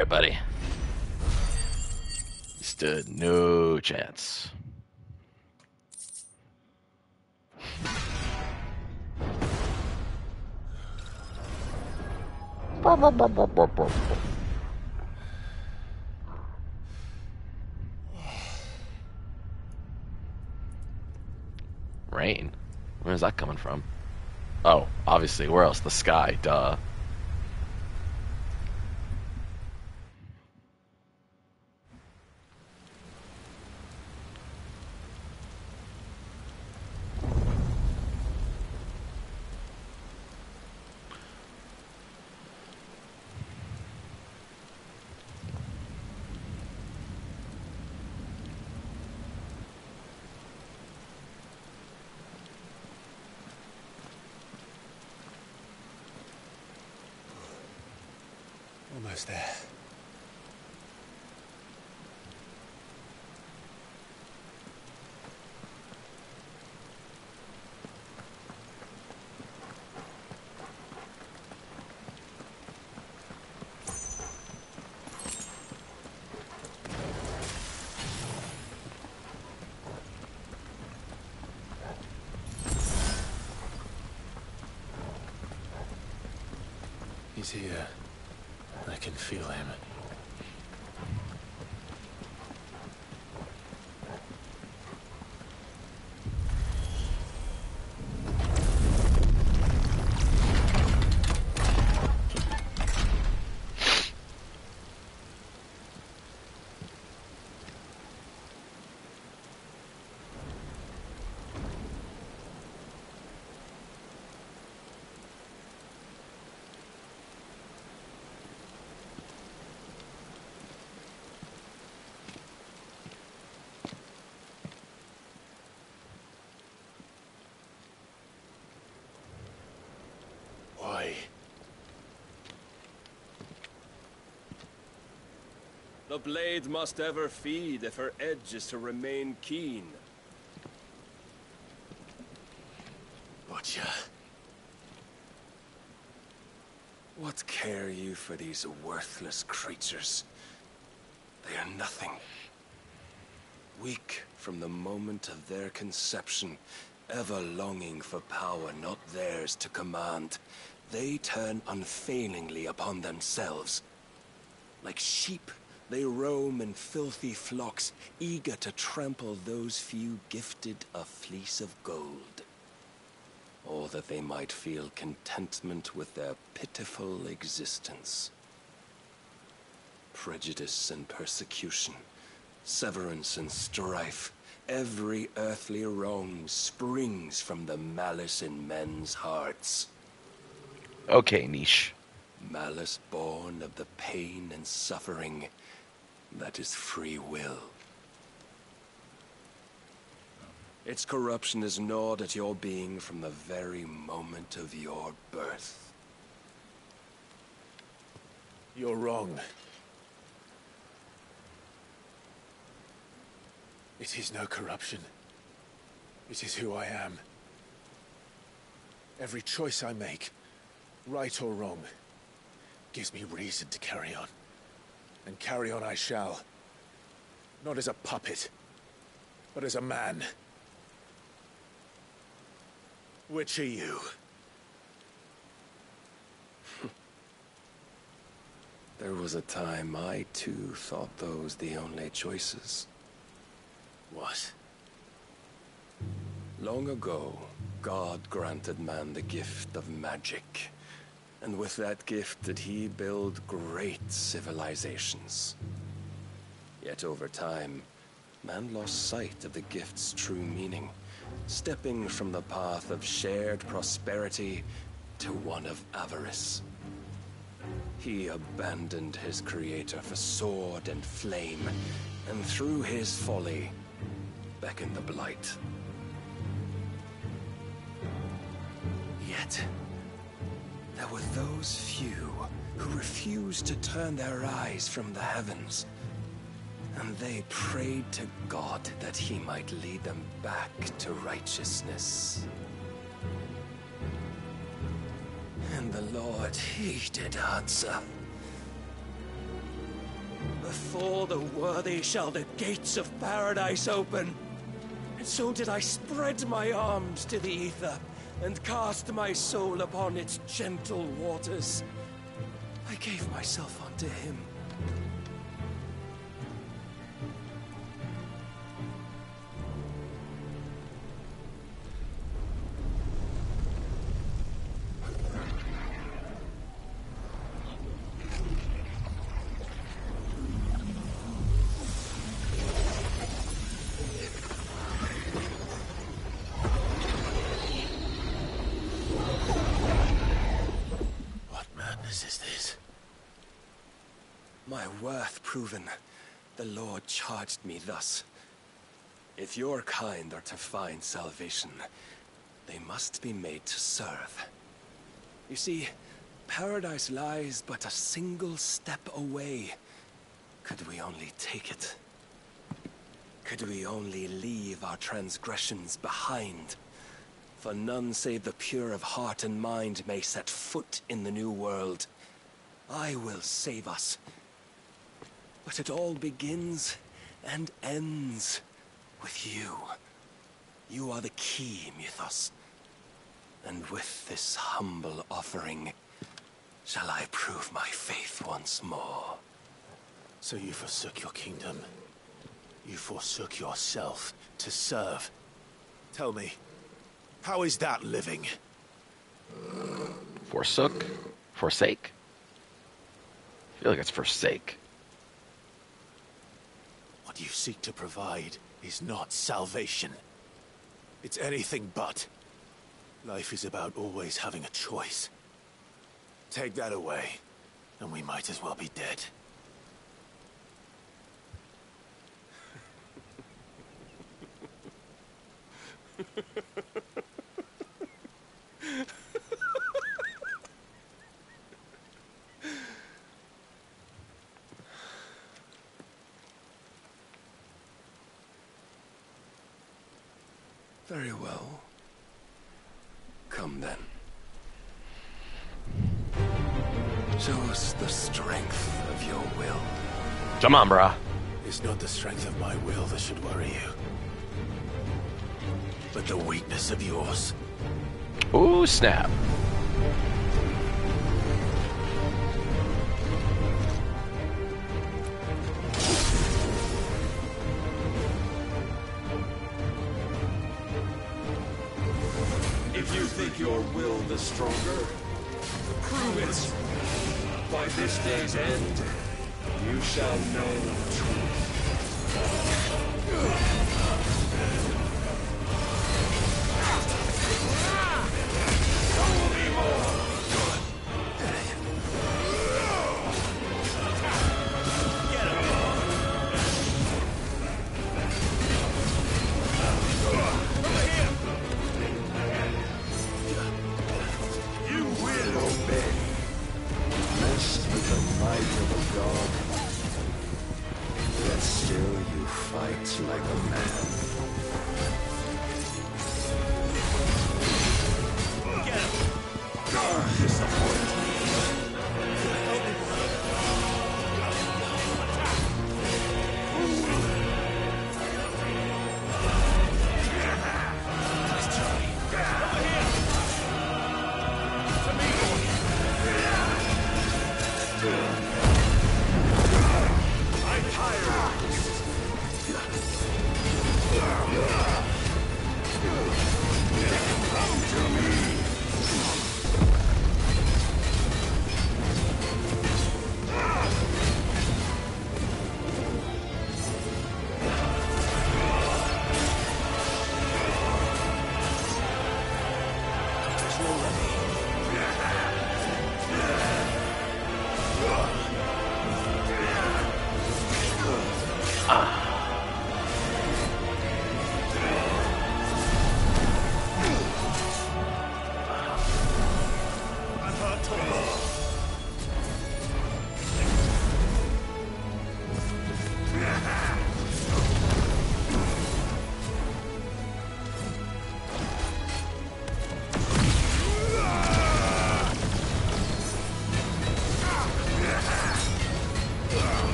Sorry, buddy. You stood no chance. Rain? Where's that coming from? Oh, obviously, where else? The sky, duh. The blade must ever feed if her edge is to remain keen. Butcher. What care you for these worthless creatures? They are nothing. Weak from the moment of their conception, ever longing for power not theirs to command, they turn unfailingly upon themselves. Like sheep, they roam in filthy flocks, eager to trample those few gifted a fleece of gold. Or that they might feel contentment with their pitiful existence. Prejudice and persecution, severance and strife, every earthly wrong springs from the malice in men's hearts. Okay, niche. Malice born of the pain and suffering that is free will. Its corruption is gnawed at your being from the very moment of your birth. You're wrong. It is no corruption. It is who I am. Every choice I make, right or wrong, gives me reason to carry on. And carry on I shall. Not as a puppet, but as a man. Which are you? <laughs> There was a time I too thought those the only choices. What? Long ago, God granted man the gift of magic. And with that gift did he build great civilizations. Yet over time, man lost sight of the gift's true meaning, stepping from the path of shared prosperity to one of avarice. He abandoned his creator for sword and flame, and through his folly, beckoned the blight. Yet, there were those few who refused to turn their eyes from the heavens. And they prayed to God that he might lead them back to righteousness. And the Lord, he did answer. Before the worthy shall the gates of paradise open. And so did I spread my arms to the ether and cast my soul upon its gentle waters. I gave myself unto him. Charged me thus. If your kind are to find salvation, they must be made to serve. You see, paradise lies but a single step away. Could we only take it? Could we only leave our transgressions behind? For none save the pure of heart and mind may set foot in the new world. I will save us. But it all begins and ends with you. You are the key, Mythos. And with this humble offering, shall I prove my faith once more. So you forsook your kingdom. You forsook yourself to serve. Tell me, how is that living? Forsook? Forsake? I feel like it's forsake. You seek to provide is not salvation. It's anything but. Life is about always having a choice. Take that away, and we might as well be dead. <laughs> Very well. Come then. Show us the strength of your will. Come on, brah. It's not the strength of my will that should worry you, but the weakness of yours. Ooh, snap. The stronger, prove it. By this day's end, you shall know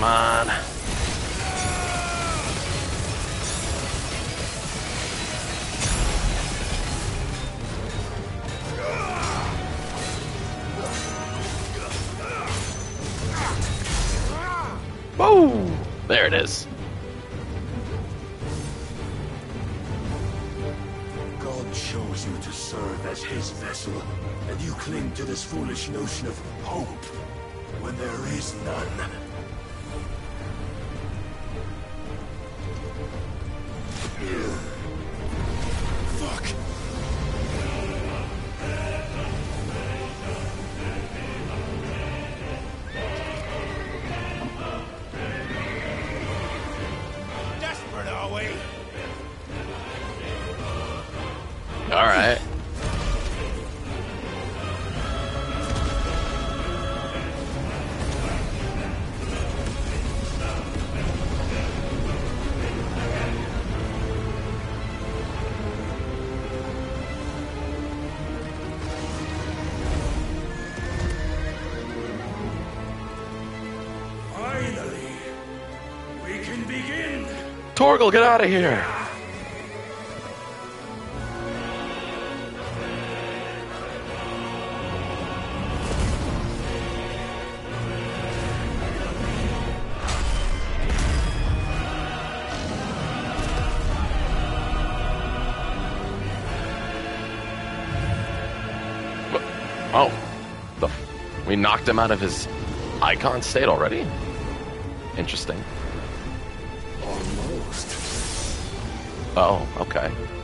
Come on. Whoa! There it is. God chose you to serve as his vessel, and you cling to this foolish notion of Torgal, get out of here! Oh, the we knocked him out of his Eikon state already. Interesting. Oh, okay.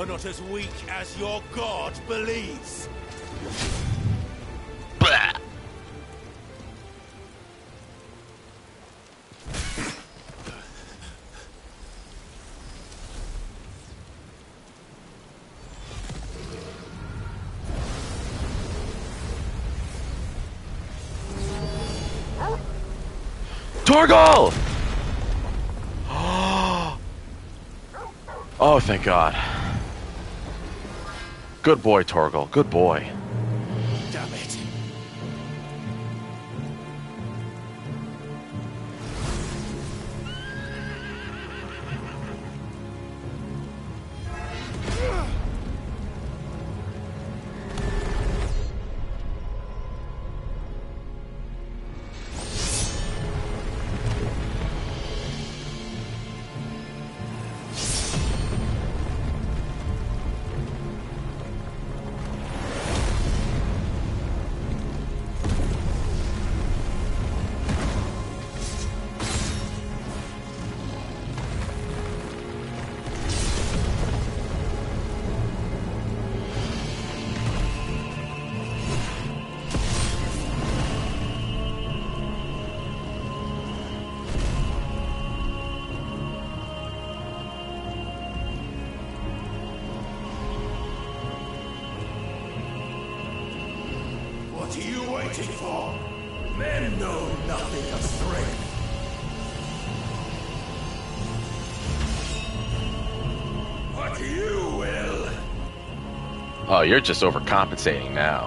Are not as weak as your god believes. Torgal! <gasps> Oh, thank God. Good boy, Torgal. Good boy. You're just overcompensating now.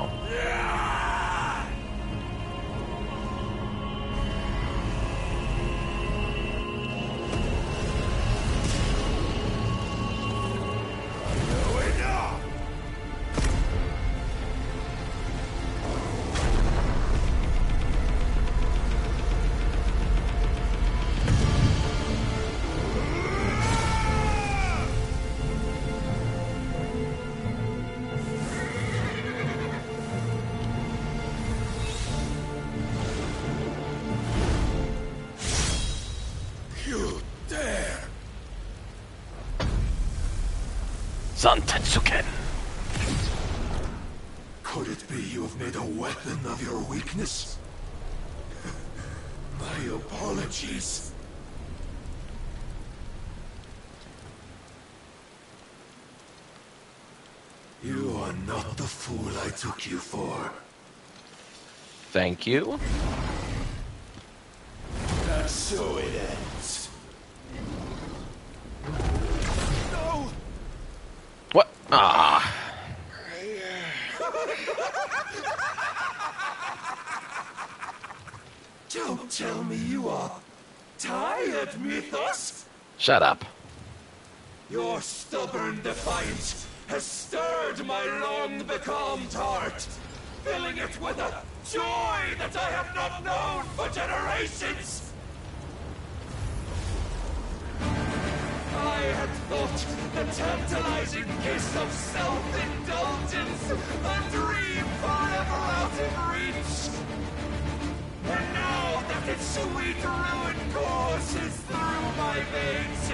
Thank you. And so it ends. No! What? Ah. Don't tell me you are tired, Mythos! Shut up. Your stubborn defiance has stirred my long becalmed heart, filling it with a joy that I have not known for generations! I had thought the tantalizing kiss of self-indulgence a dream forever out of reach. And now that its sweet ruin courses through my veins,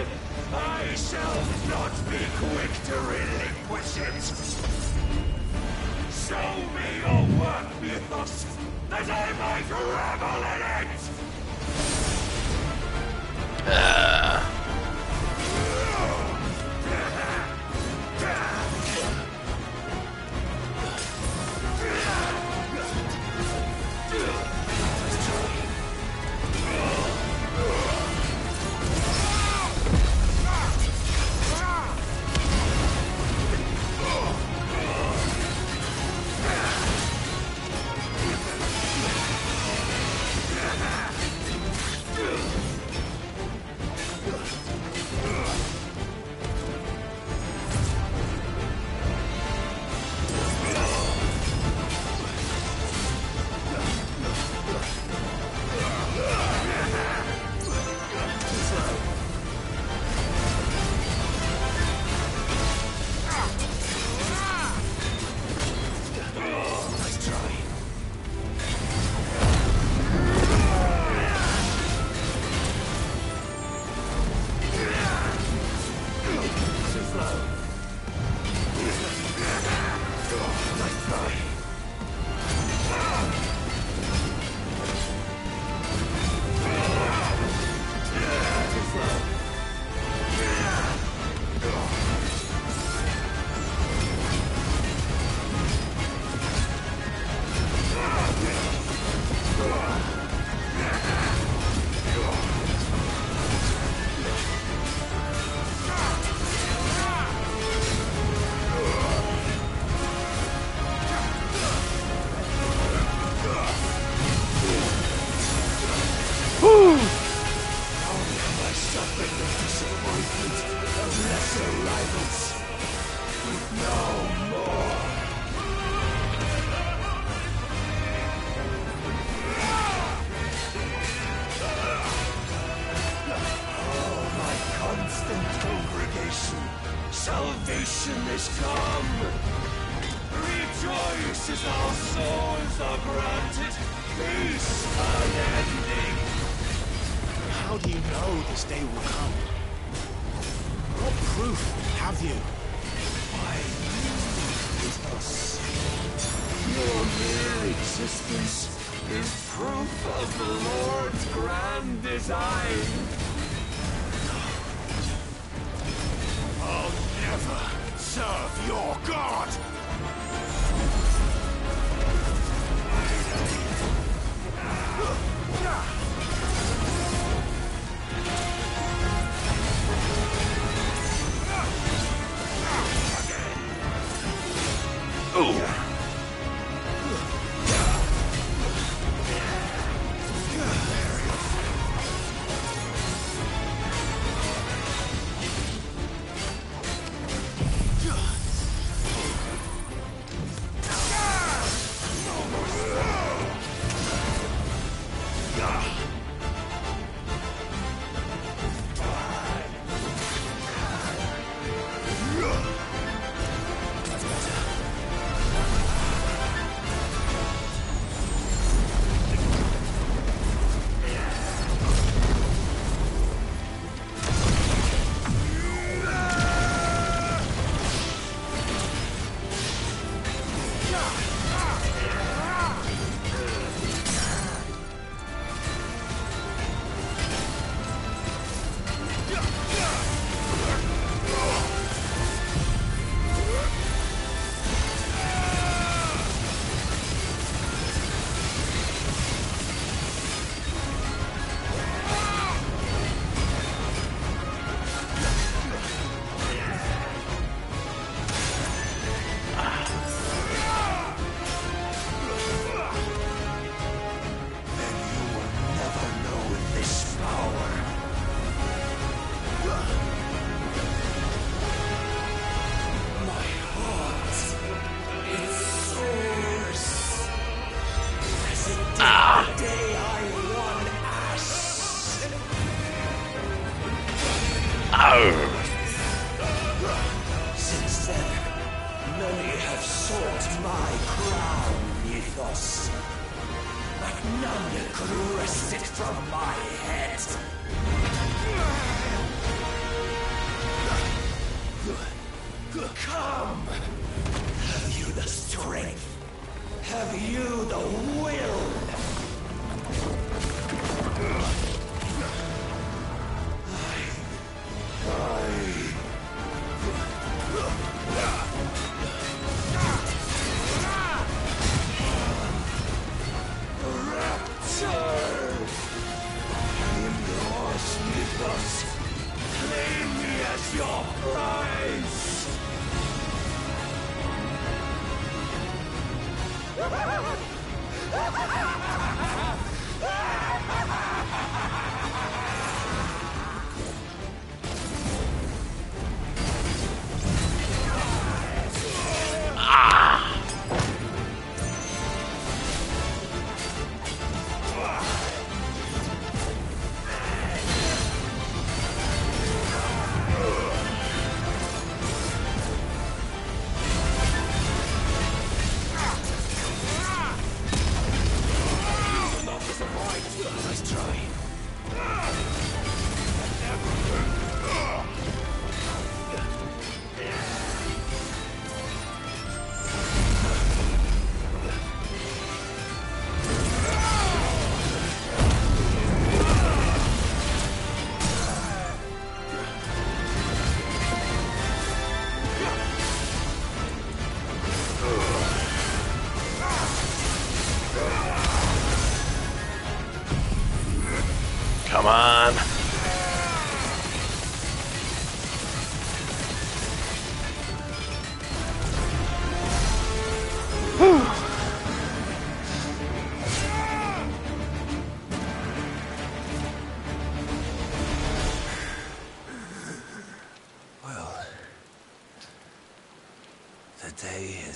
I shall not be quick to relinquish it. Show me your Mythos, that I might revel in it! Whew.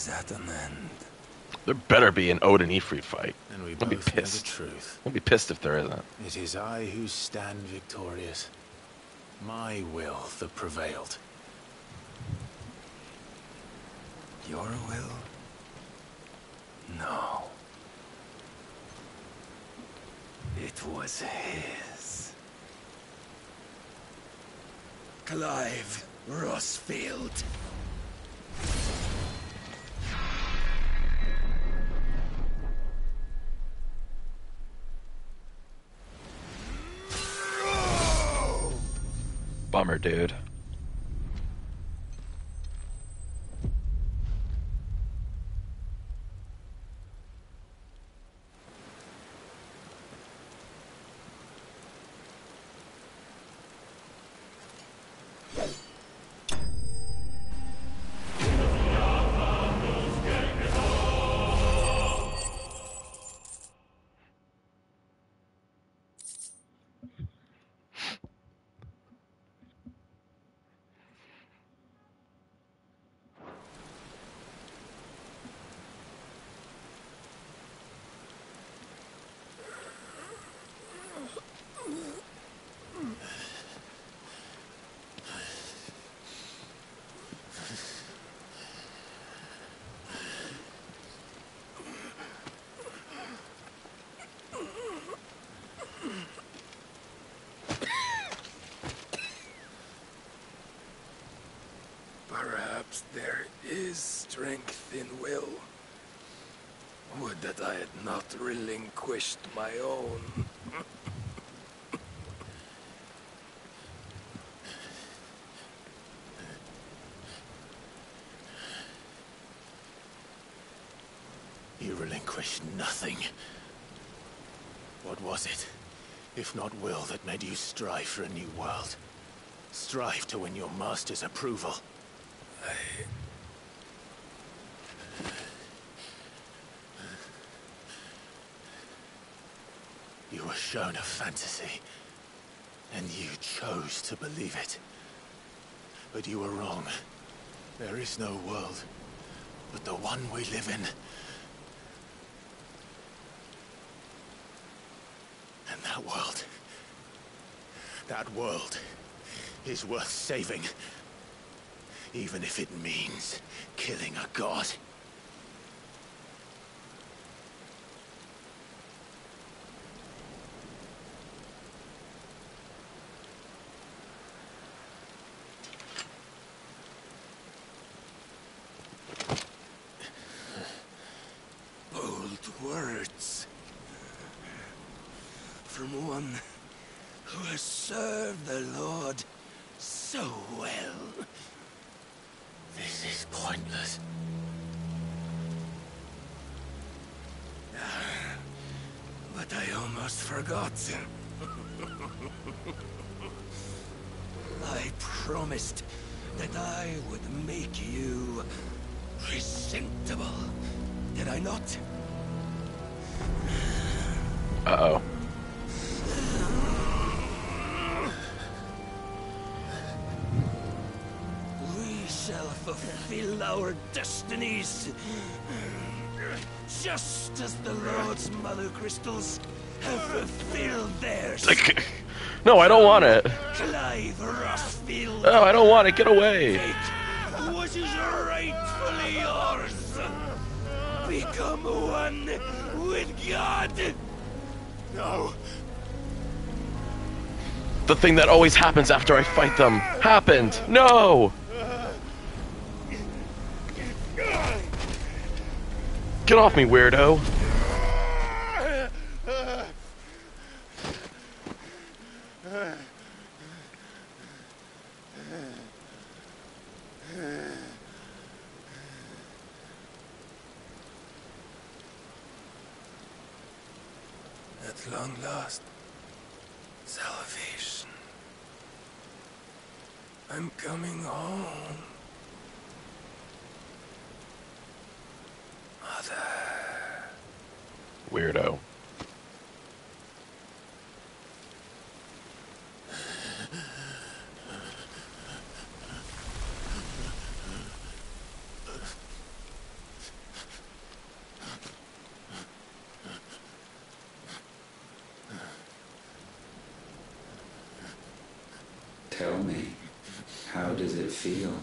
Is at an end. There better be an Odin Ifrit fight. And we I'll be both know the pissed. truth. I'll be pissed if there isn't. It is I who stand victorious. My will that prevailed. Your will? No. It was his. Clive Rosfield. Dude. Perhaps there is strength in will. Would that I had not relinquished my own. You relinquished nothing. What was it, if not will, that made you strive for a new world? Strive to win your master's approval. You were shown a fantasy, and you chose to believe it. But you were wrong. There is no world but the one we live in. And that world, that world is worth saving. Even if it means killing a god. Bold words. From one who has served the Lord so well. This is pointless. But I almost forgot. <laughs> I promised that I would make you presentable. Did I not? Uh oh. We shall fulfill our destinies. Just as the Lord's Mother Crystals have fulfilled theirs. <laughs> No, I don't want it. Clive Rosfield. No, I don't want it. Get away. What is rightfully yours? Become one with God. No. The thing that always happens after I fight them happened. No. Get off me, weirdo. At long last, salvation. I'm coming home. Mother. Weirdo. Tell me, how does it feel?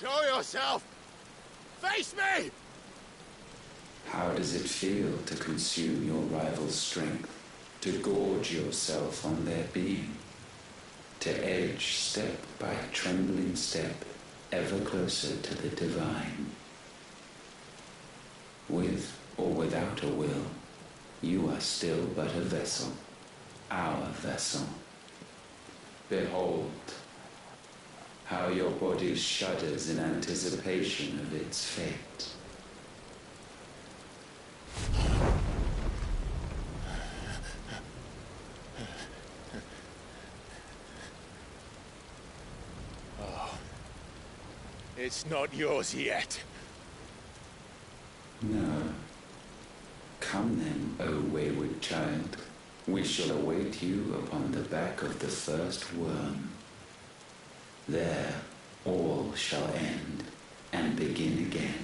Show yourself! Face me! How does it feel to consume your rival's strength, to gorge yourself on their being, to edge step by trembling step ever closer to the divine? With or without a will, you are still but a vessel, our vessel. Behold, how your body shudders in anticipation of its fate. It's not yours yet. No. Come then, O wayward child. We shall await you upon the back of the first worm. There all shall end and begin again.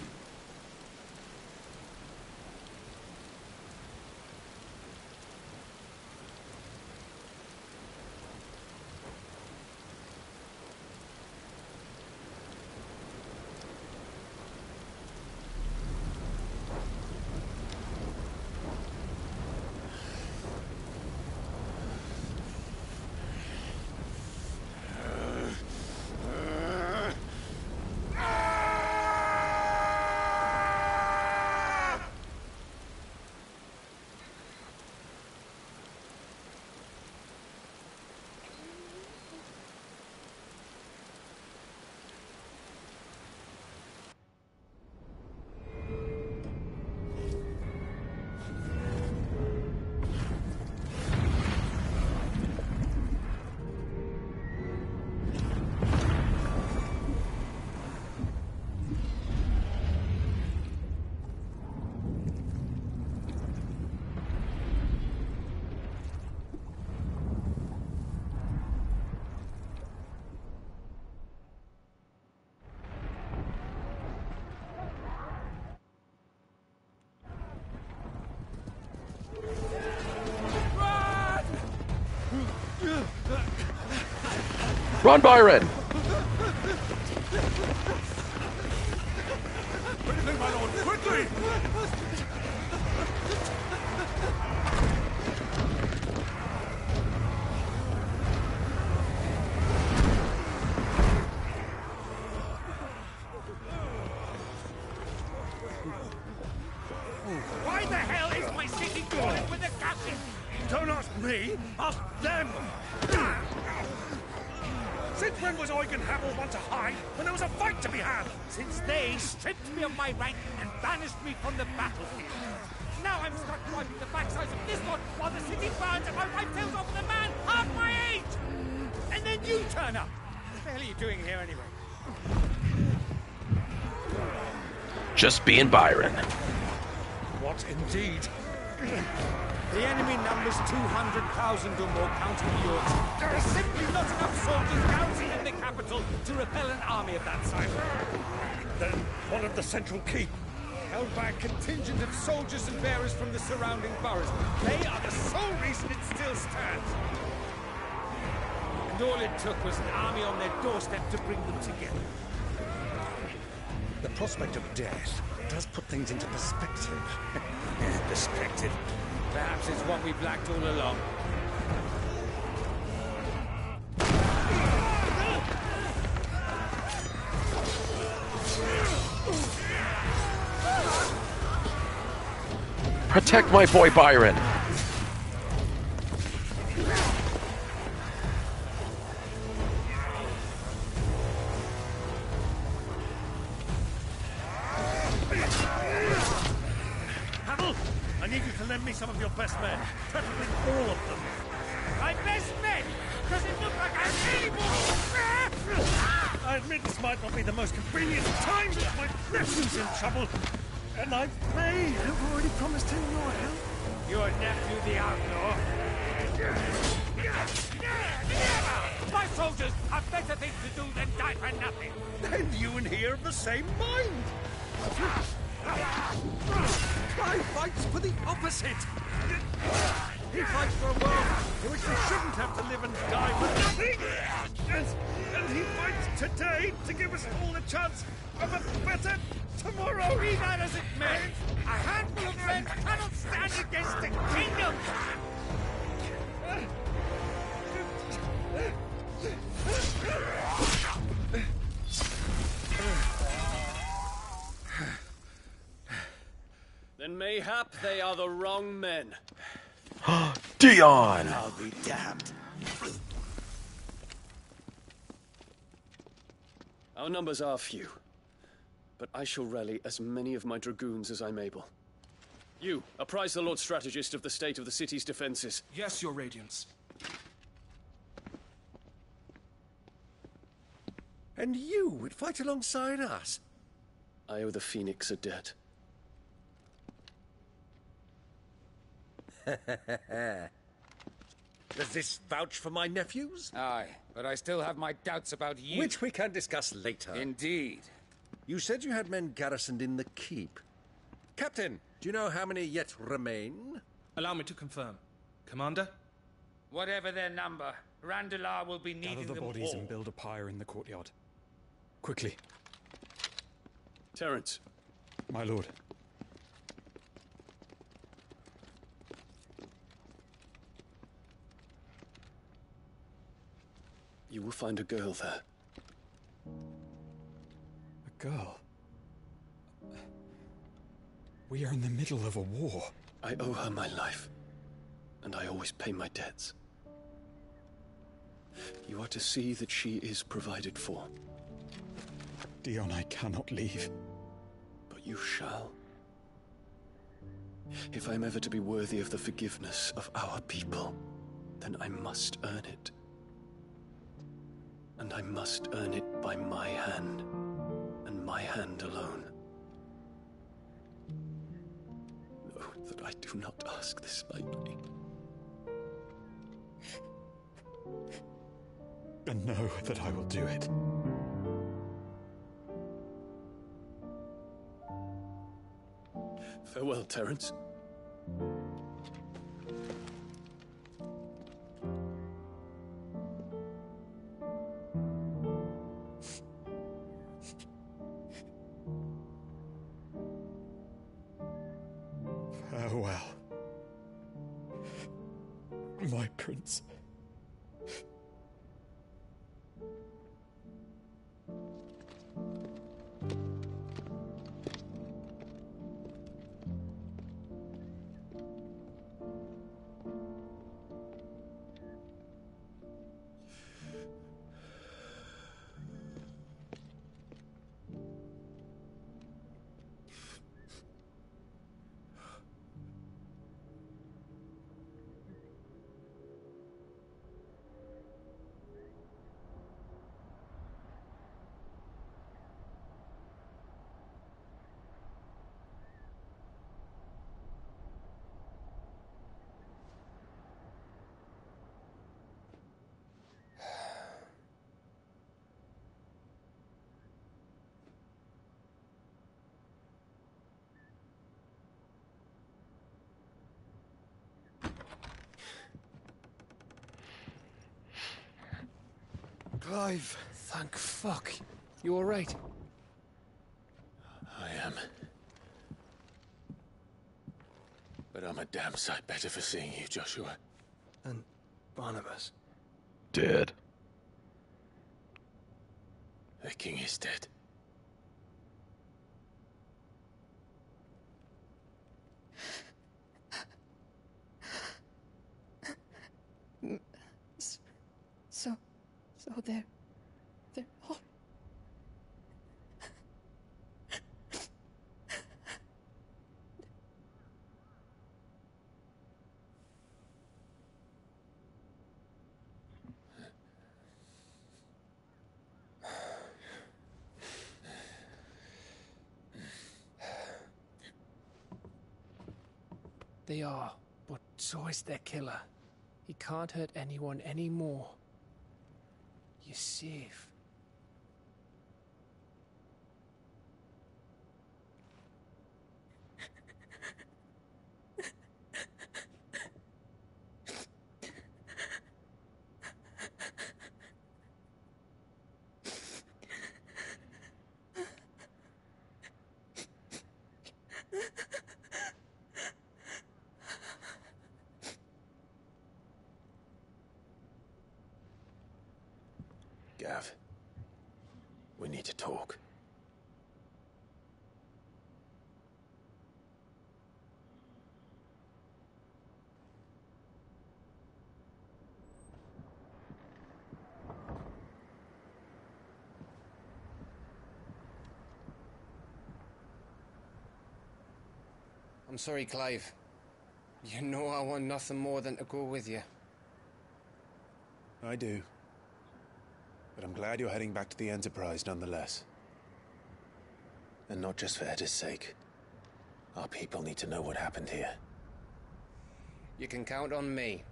Run, Byron! Wiping the backsides of this one while the city burns and my wife tails off with a man half my age! And then you turn up! What the hell are you doing here anyway? Just being Byron. What indeed? <clears throat> The enemy numbers 200,000 or more, counting the Yorks. There are simply not enough soldiers garrisoned in the capital to repel an army of that size. Then one of the central keep. Held by a contingent of soldiers and bearers from the surrounding boroughs. They are the sole reason it still stands. And all it took was an army on their doorstep to bring them together. The prospect of death does put things into perspective. <laughs> <laughs> perspective. Perhaps it's what we've lacked all along. Protect my boy Byron. Dion! I'll be damned. Our numbers are few, but I shall rally as many of my dragoons as I'm able. You, apprise the Lord Strategist of the state of the city's defenses. Yes, Your Radiance. And you would fight alongside us? I owe the Phoenix a debt. <laughs> Does this vouch for my nephews? Aye, but I still have my doubts about you. Which we can discuss later. Indeed. You said you had men garrisoned in the keep. Captain, do you know how many yet remain? Allow me to confirm. Commander? Whatever their number, Randalar will be needing Gather the them bodies all. and build a pyre in the courtyard. Quickly. Terence. My lord. You will find a girl there. A girl. We are in the middle of a war. I owe her my life, and I always pay my debts. You are to see that she is provided for, Dion, I cannot leave. but you shall. If I am ever to be worthy of the forgiveness of our people, then I must earn it. And I must earn it by my hand, and my hand alone. Know that I do not ask this lightly. And know that I will do it. Farewell, Terence. Clive, thank fuck. You alright? I am. But I'm a damn sight better for seeing you, Joshua. And Barnabas. Dead. The king is dead. Mm, s- So, so they're, they're all. They are, but so is their killer. He can't hurt anyone anymore. You're safe. Gav, we need to talk. I'm sorry, Clive. You know I want nothing more than to go with you. I do. But I'm glad you're heading back to the Enterprise nonetheless. And not just for Edda's sake. Our people need to know what happened here. You can count on me.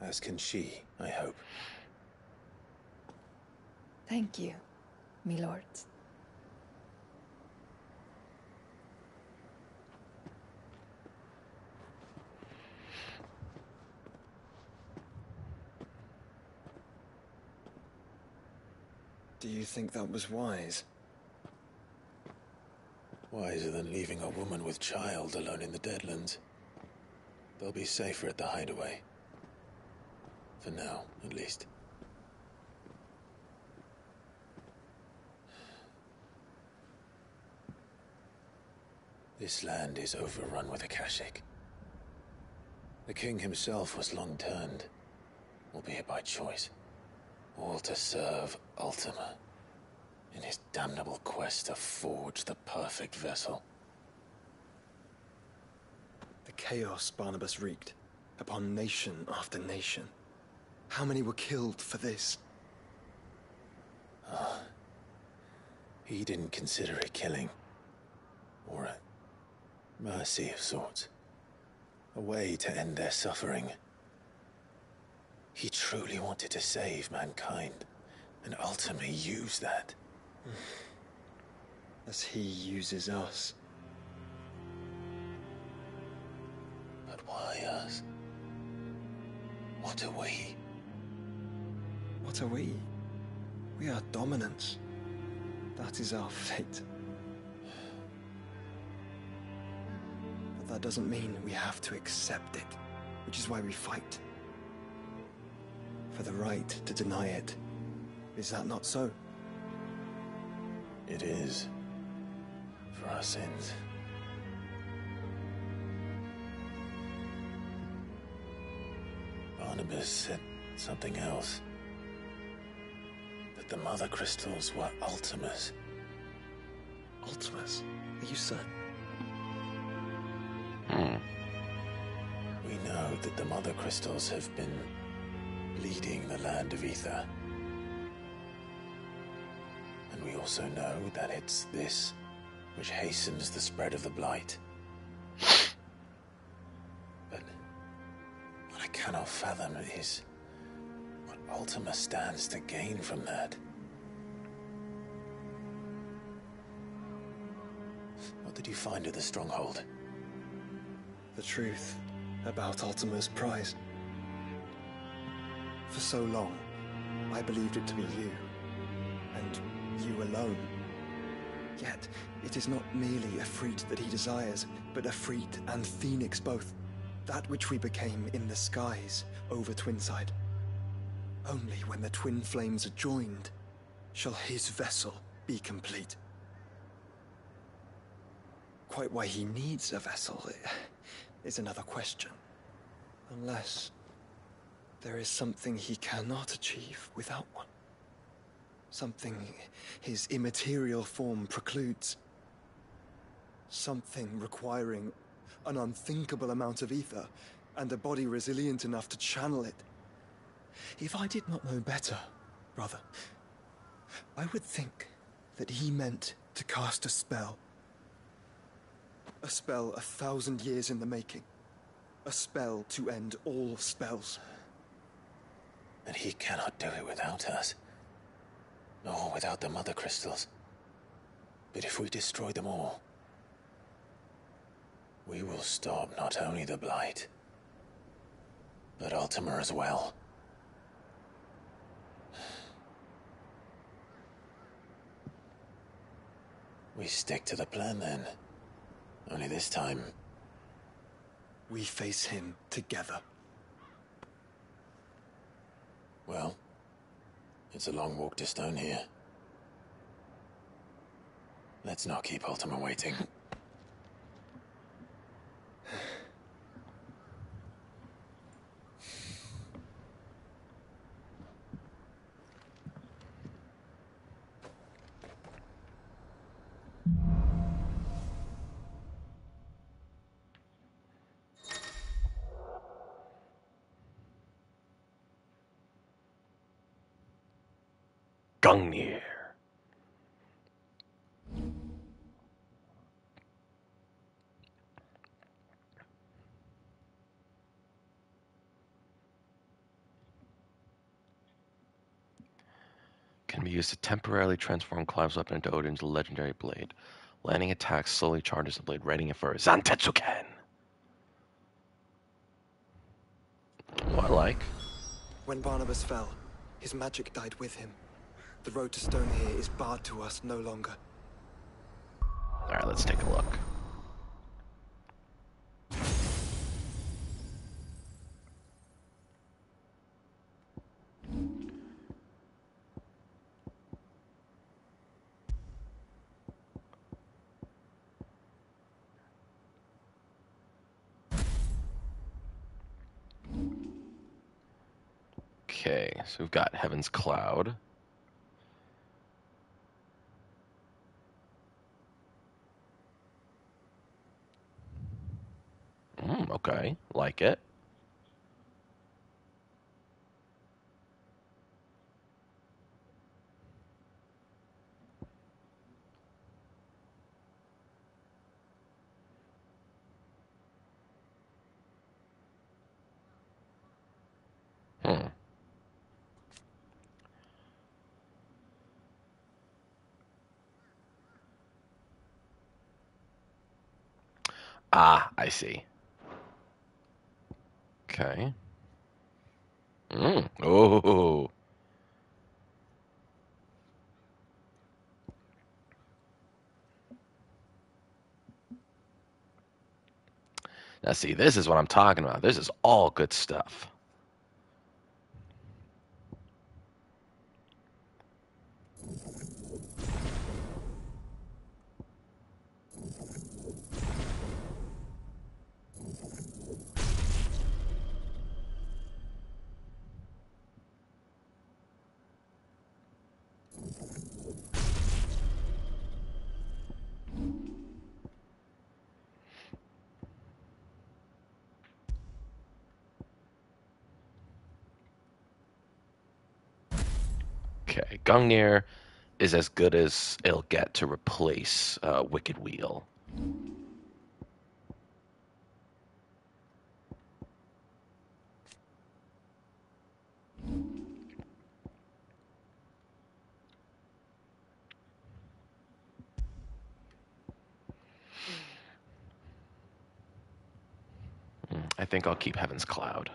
As can she, I hope. Thank you, me lords. Do you think that was wise? Wiser than leaving a woman with child alone in the Deadlands. They'll be safer at the hideaway. For now, at least. This land is overrun with Akashic. The king himself was long turned, albeit by choice, all to serve Ultima in his damnable quest to forge the perfect vessel. The chaos Barnabas wreaked upon nation after nation. How many were killed for this? Ah. He didn't consider it killing. Or a mercy of sorts. A way to end their suffering. He truly wanted to save mankind, and ultimately use that. <sighs> As he uses us. But why us? What are we? What are we? We are Dominants. That is our fate. <sighs> But that doesn't mean we have to accept it, which is why we fight. For the right to deny it. Is that not so? It is. For our sins. Barnabas said something else. That the Mother Crystals were Ultimas. Ultimas? Are you certain? Hmm. We know that the Mother Crystals have been leading the land of Ether. And we also know that it's this which hastens the spread of the Blight. But what I cannot fathom is what Ultima stands to gain from that. What did you find at the Stronghold? The truth about Ultima's prize. For so long, I believed it to be you, and you alone. Yet, it is not merely Ifrit that he desires, but Ifrit and phoenix both. That which we became in the skies over Twinside. Only when the twin flames are joined shall his vessel be complete. Quite why he needs a vessel is another question. Unless there is something he cannot achieve without one. Something his immaterial form precludes. Something requiring an unthinkable amount of ether and a body resilient enough to channel it. If I did not know better, brother, I would think that he meant to cast a spell. A spell a thousand years in the making. A spell to end all spells. And he cannot do it without us. Nor without the Mother Crystals. But if we destroy them all, we will stop not only the Blight, but Ultima as well. We stick to the plan then. Only this time, We face him together. Well, it's a long walk to Stone here. Let's not keep Ultima waiting. Gungnir. Can be used to temporarily transform Clive's weapon into Odin's legendary blade. Landing attacks slowly charges the blade, readying it for Zantetsuken. Oh, I like. When Barnabas fell, his magic died with him. The road to Stone here is barred to us no longer. Alright, let's take a look. Okay, so we've got Heaven's Cloud. Mm, okay, like it. Hmm. Ah, I see. Okay. Mm. Oh. Now, see, this is what I'm talking about. This is all good stuff. Okay, Gungnir is as good as it'll get to replace uh, Wicked Wheel. Hmm, I think I'll keep Heaven's Cloud.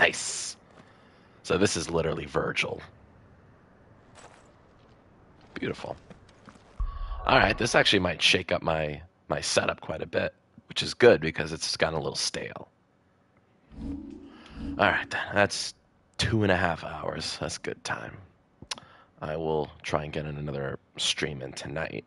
Nice. So this is literally Virgil. Beautiful. All right, this actually might shake up my my setup quite a bit, which is good because it's gotten a little stale. All right, that's two and a half hours. That's good time. I will try and get in another stream in tonight.